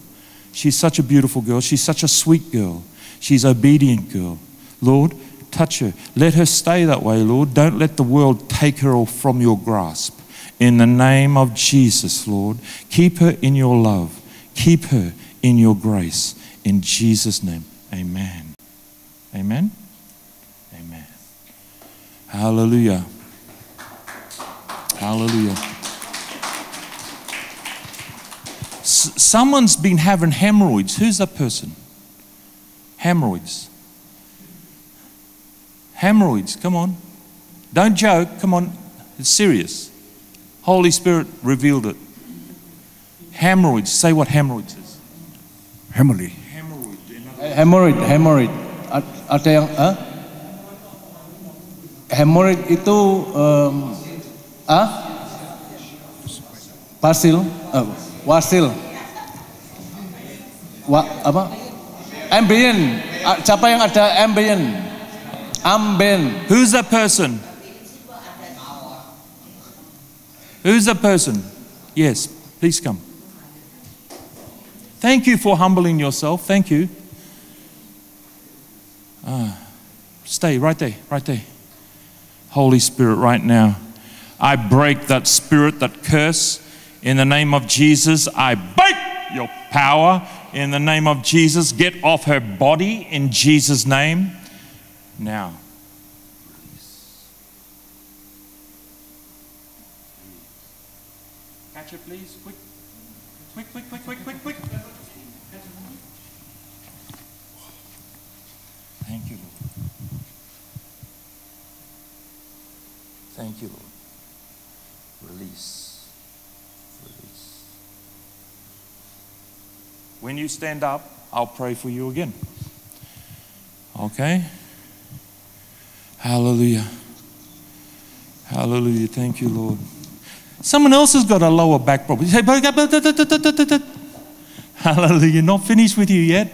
She's such a beautiful girl. She's such a sweet girl. She's obedient girl. Lord, touch her. Let her stay that way, Lord. Don't let the world take her off from your grasp. In the name of Jesus, Lord, keep her in your love. Keep her in your grace. In Jesus' name, amen. Amen. Amen. Hallelujah. Hallelujah. S- someone's been having hemorrhoids. Who's that person? Hemorrhoids. Hemorrhoids, come on. Don't joke, come on. It's serious. Holy Spirit revealed it. Hemorrhoids. Say what hemorrhoids is. Hemorrhoid. Hemorrhoid. Hemorrhoid, hemorrhoid. Ada yang, ah? Hemorrhoid itu, em, ah? Basil, eh, wasil. Wa, apa? Ambien. Ah, Siapa yang ada ambien? Amben. Who's that person? Who's that person? Yes, please come. Thank you for humbling yourself. Thank you. Ah, stay right there, right there. Holy Spirit, right now. I break that spirit, that curse. In the name of Jesus, I break your power. In the name of Jesus, get off her body in Jesus' name. Now. Catch it, please. Quick. Quick, quick, quick, quick, quick, quick. Thank you, Lord. Thank you, Lord. Release. Release. When you stand up, I'll pray for you again. Okay? Hallelujah. Hallelujah. Thank you, Lord. Someone else has got a lower back problem. You say, Hallelujah. Not finished with you yet.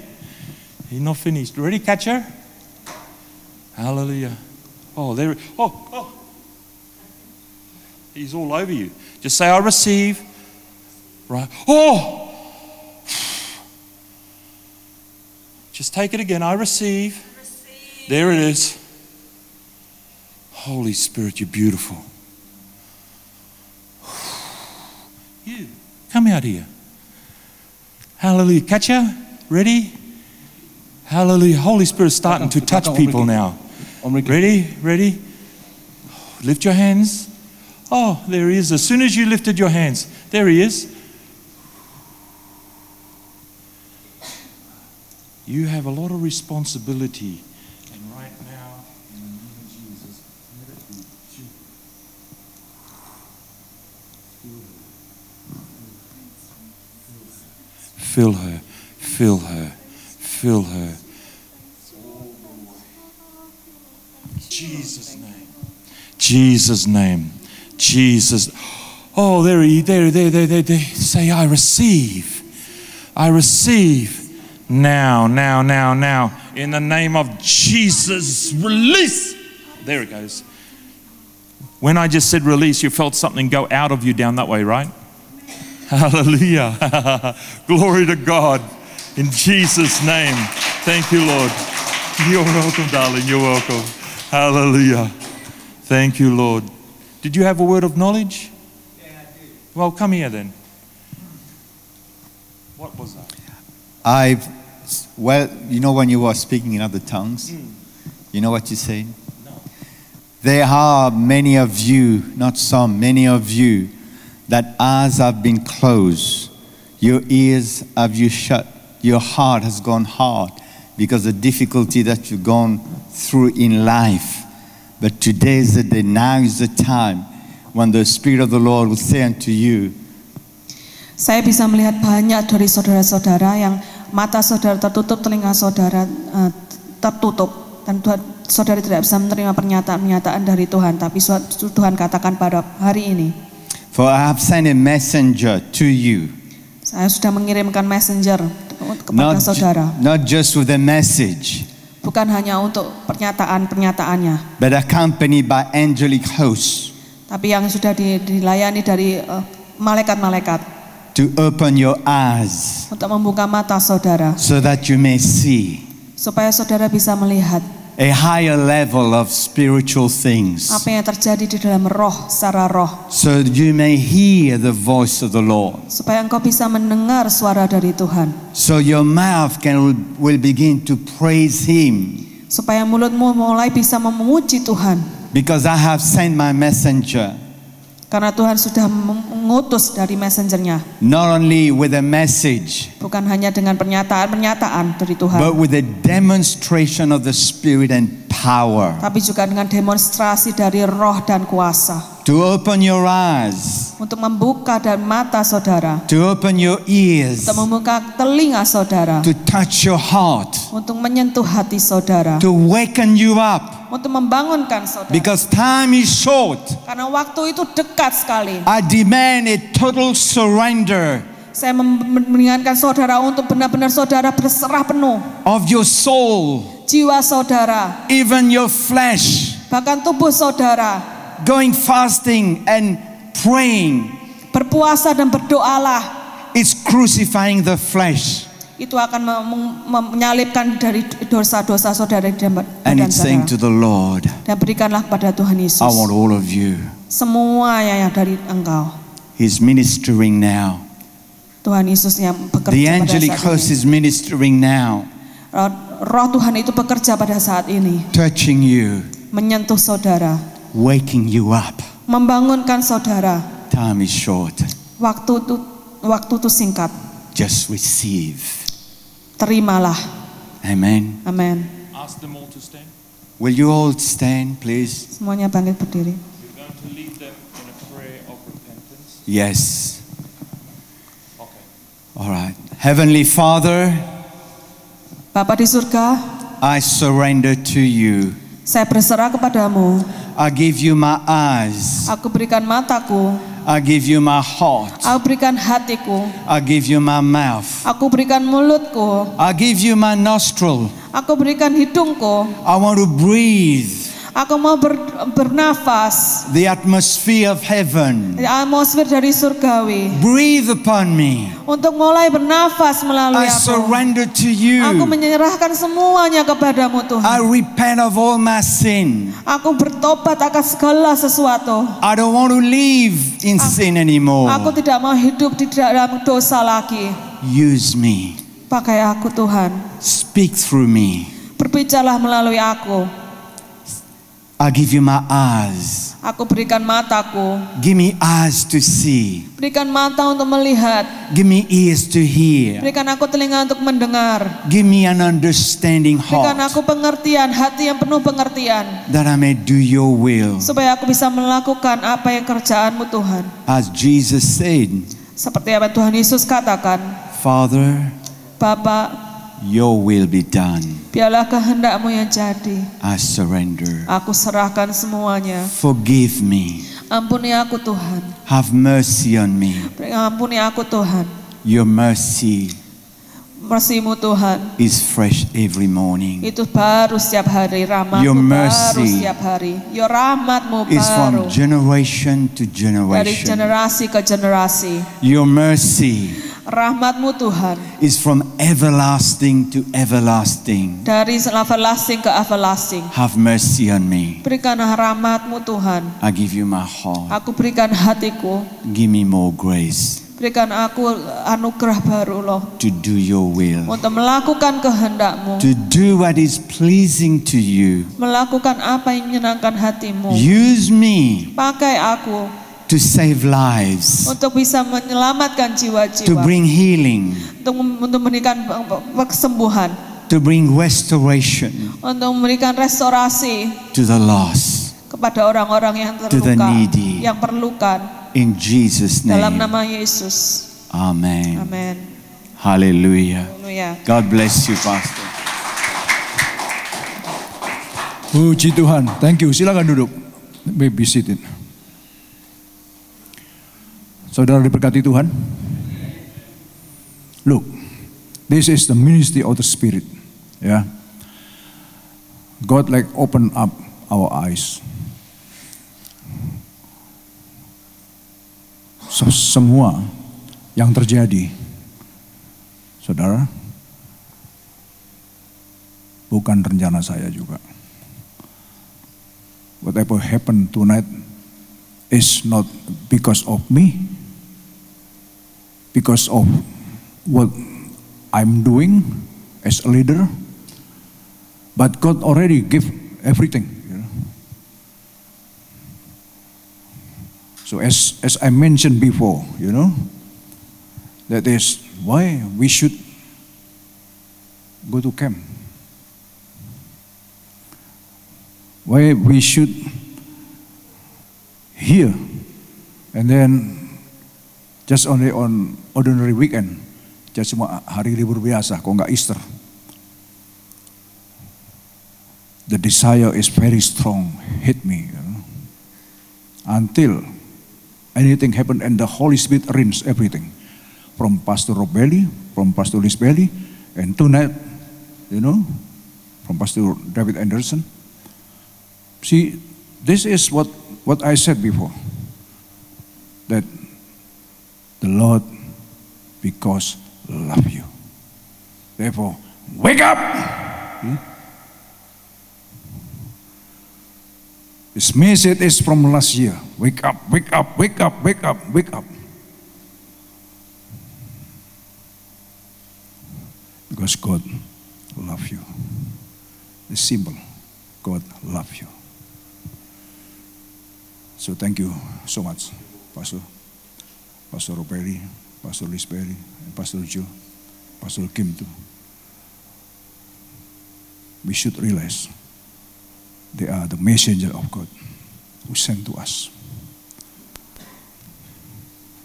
You're not finished. Ready, catcher? Hallelujah. Oh, there. Oh, oh. He's all over you. Just say, I receive. Right. Oh! Just take it again. I receive. There it is. Holy Spirit, you're beautiful. You, come out here. Hallelujah. Catch ya? Ready? Hallelujah. Holy Spirit's starting to touch people now. Ready? Ready? Lift your hands. Oh, there he is. As soon as you lifted your hands, there he is. You have a lot of responsibility. And right now, in the name of Jesus, let it be. Fill her, fill her, fill her. Jesus' name. Jesus' name. Jesus. Oh, there he, there, there, there, there, there. Say, I receive. I receive. Now, now, now, now. In the name of Jesus, release. There it goes. When I just said release, you felt something go out of you down that way, right? Hallelujah. Glory to God. In Jesus' name. Thank you, Lord. You're welcome, darling. You're welcome. Hallelujah. Thank you, Lord. Did you have a word of knowledge? Yeah, I did. Well, come here then. What was that? I've, well, you know when you were speaking in other tongues, hmm. you know what you said? No. There are many of you, not some, many of you, that eyes have been closed, your ears have you shut, your heart has gone hard because the difficulty that you've gone through in life. But today is the day, now is the time when the Spirit of the Lord will say unto you, Saya bisa melihat banyak dari saudara-saudara yang mata saudara tertutup, telinga saudara eh, tertutup. Dan Tuhan, saudara tidak bisa menerima pernyataan-pernyataan dari Tuhan. Tapi Tuhan katakan pada hari ini, For I have sent a messenger to you. saya sudah mengirimkan messenger kepada Not, saudara. not just with a message, Bukan hanya untuk pernyataan-pernyataannya. but accompanied by angelic hosts Tapi yang sudah di- dilayani dari eh, malaikat-malaikat. to open your eyes Untuk membuka mata saudara. so that you may see Supaya saudara bisa melihat a higher level of spiritual things. apa yang terjadi di dalam roh, secara roh. So that you may hear the voice of the Lord. Supaya engkau bisa mendengar suara dari Tuhan. So your mouth can will begin to praise him. supaya mulutmu mulai bisa memuji Tuhan Because I have sent my messenger karena Tuhan sudah mengutus dari messengernya. Not only with a message, bukan hanya dengan pernyataan-pernyataan dari but Tuhan with a demonstration of the Spirit and power. tapi juga dengan demonstrasi dari roh dan kuasa. To open your eyes, untuk membuka dan mata saudara. To open your ears, untuk membuka telinga saudara. To touch your heart, untuk menyentuh hati saudara. To waken you up. untuk membangunkan saudara. Because time is short. karena waktu itu dekat sekali. I demand a total surrender saya mengingatkan saudara untuk benar-benar saudara berserah penuh. of your soul, jiwa saudara even your flesh, bahkan tubuh saudara. Going fasting and praying. berpuasa dan berdoalah. It's crucifying the flesh. Itu akan menyalibkan dari dosa-dosa saudara di dalam and it's saying to the Lord, dan berikanlah kepada Tuhan Yesus. I want all of you. semuanya yang dari engkau. He's ministering now. Tuhan Yesus yang bekerja The angelic host is ministering now, roh, Tuhan itu bekerja pada saat ini touching you, menyentuh saudara waking you up. membangunkan saudara Time is short. waktu itu waktu itu singkat Just receive. terimalah Amen. amin Ask them all to stand. Will you all stand, please? semuanya bangkit berdiri You're going to lead them in a prayer of repentance. Yes. Okay. All right. Heavenly Father, Bapa di surga I surrender to you. saya berserah kepadamu I give you my eyes. aku berikan mataku I give you my heart. aku berikan hatiku I give you my mouth. Aku berikan mulutku, I give you my nostril. aku berikan hidungku, I want to breathe aku mau ber- bernafas the atmosphere of heaven. atmosfer dari surgawi Breathe upon me. untuk mulai bernafas melalui I aku. surrender to Aku you. menyerahkan semuanya kepadamu I Tuhan. repent of all my sin. Aku bertobat akan segala sesuatu. I don't want to live in sin Aku anymore. tidak mau hidup di dalam dosa lagi. Use me. Pakai aku Tuhan. Speak through me. Berbicaralah melalui aku. I give you my eyes. Aku berikan mataku. Give me eyes to see. Berikan mata untuk melihat. Give me ears to hear. Berikan aku telinga untuk mendengar. Give me an understanding Berikan heart aku pengertian, hati yang penuh pengertian. that I may do your will. Supaya aku bisa melakukan apa yang kerjaanmu Tuhan. As Jesus said, Seperti apa Tuhan Yesus katakan. Father, Bapak, your will be done. biarlah kehendakmu yang jadi. I surrender. Aku serahkan semuanya. Forgive me. Ampuni aku Tuhan. Have mercy on me. Ampuni aku Tuhan. Your mercy Mersimu Tuhan. is fresh every morning. Itu baru setiap hari. Rahmatmu Your baru mercy setiap hari. Your rahmatmu baru. from generation to Dari generation. generasi ke generasi. Your mercy Rahmatmu Tuhan is from everlasting to everlasting. dari everlasting ke everlasting. Have mercy on me. Berikanlah rahmatmu Tuhan. I give you my heart. Aku berikan hatiku. Give me more grace Berikan aku anugerah baru loh. to do your will, Untuk melakukan kehendakmu. to do what is pleasing to you. Melakukan apa yang menyenangkan hatimu. Use me Pakai aku to save lives, untuk bisa menyelamatkan to jiwa-jiwa. bring healing, Untuk, untuk memberikan kesembuhan. to bring restoration Untuk memberikan restorasi to the lost. kepada orang-orang yang To the terluka. needy. Yang perlukan. In Jesus' Dalam name. nama Yesus. Amen. Amin. Hallelujah. Haleluya. God bless you, Pastor. Puji Tuhan. Thank you. Silakan duduk. Be seated. Saudara diberkati Tuhan. Look, this is the ministry of the Spirit. Ya. God like open up our eyes. Se- Semua yang terjadi, saudara, bukan rencana saya juga. Whatever happened tonight is not because of me, because of what I'm doing as a leader, but God already gave everything. you know. So as as I mentioned before, you know, that is why we should go to camp. Why we should hear and then just only on ordinary weekend, just cuma hari libur biasa, kok nggak Easter. The desire is very strong, hit me, you know. until anything happened and the Holy Spirit reigns everything. From Pastor Robelli, from Pastor Lisbelli, and tonight, you know, from Pastor David Anderson. See, this is what, what I said before. That the Lord, because love you. Therefore, wake up! Hmm? This message is from last year. Wake up, wake up, wake up, wake up, wake up. Because God love you. The symbol, God love you. So thank you so much, Pastor, Pastor Roberi, Pastor Lisberry, and Pastor Joe, Pastor Kim too. We should realize they are the messenger of God who sent to us.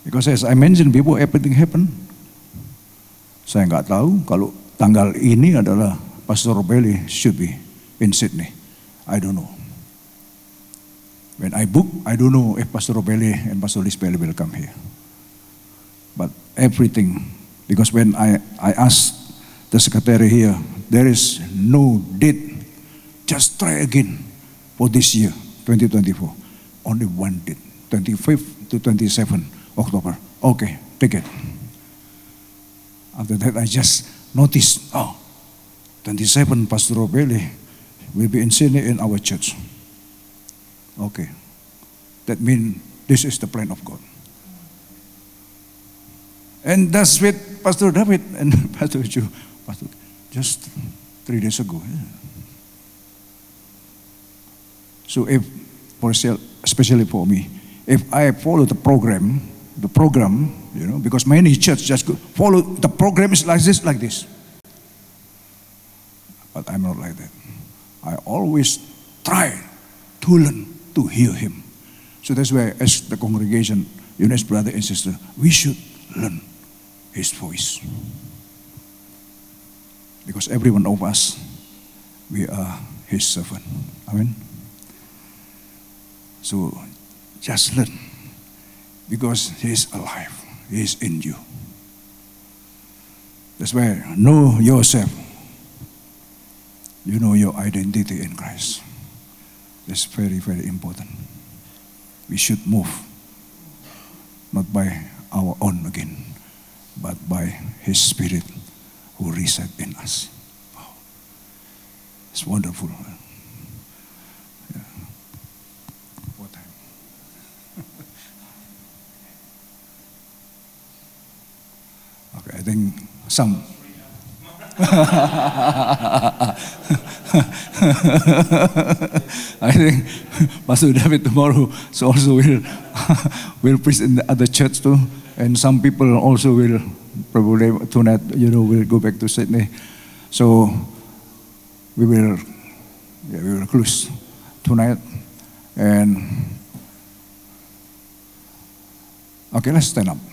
Because as I mentioned before, everything happened. Saya nggak tahu kalau tanggal ini adalah Pastor Robeli should be in Sydney. I don't know. When I book, I don't know if Pastor Robeli and Pastor Lisbeli will come here. Everything, because when I, I asked the secretary here, there is no date. Just try again for this year, 2024. Only one date, 25th to 27 October. Okay, take it. After that, I just noticed, oh, 27 Pastor Robeli will be in Sydney in our church. Okay. That means this is the plan of God. And that's with Pastor David and Pastor Joe. Pastor, just three days ago. So if, for especially for me, if I follow the program, the program, you know, because many church just follow the program is like this, like this. But I'm not like that. I always try to learn to hear him. So that's why, as the congregation, you know, as brother and sister, we should learn his voice. Because every one of us, we are his servant. Amen. So just learn. Because he is alive. He is in you. That's why know yourself. You know your identity in Christ. That's very, very important. We should move, not by our own again, but by His Spirit who resides in us. Wow. It's wonderful. What time? okay, I think some. I think Pastor David tomorrow so also will will preach in the other church too, and some people also will probably tonight you know will go back to Sydney, so we will yeah, we will close tonight, and okay let's stand up.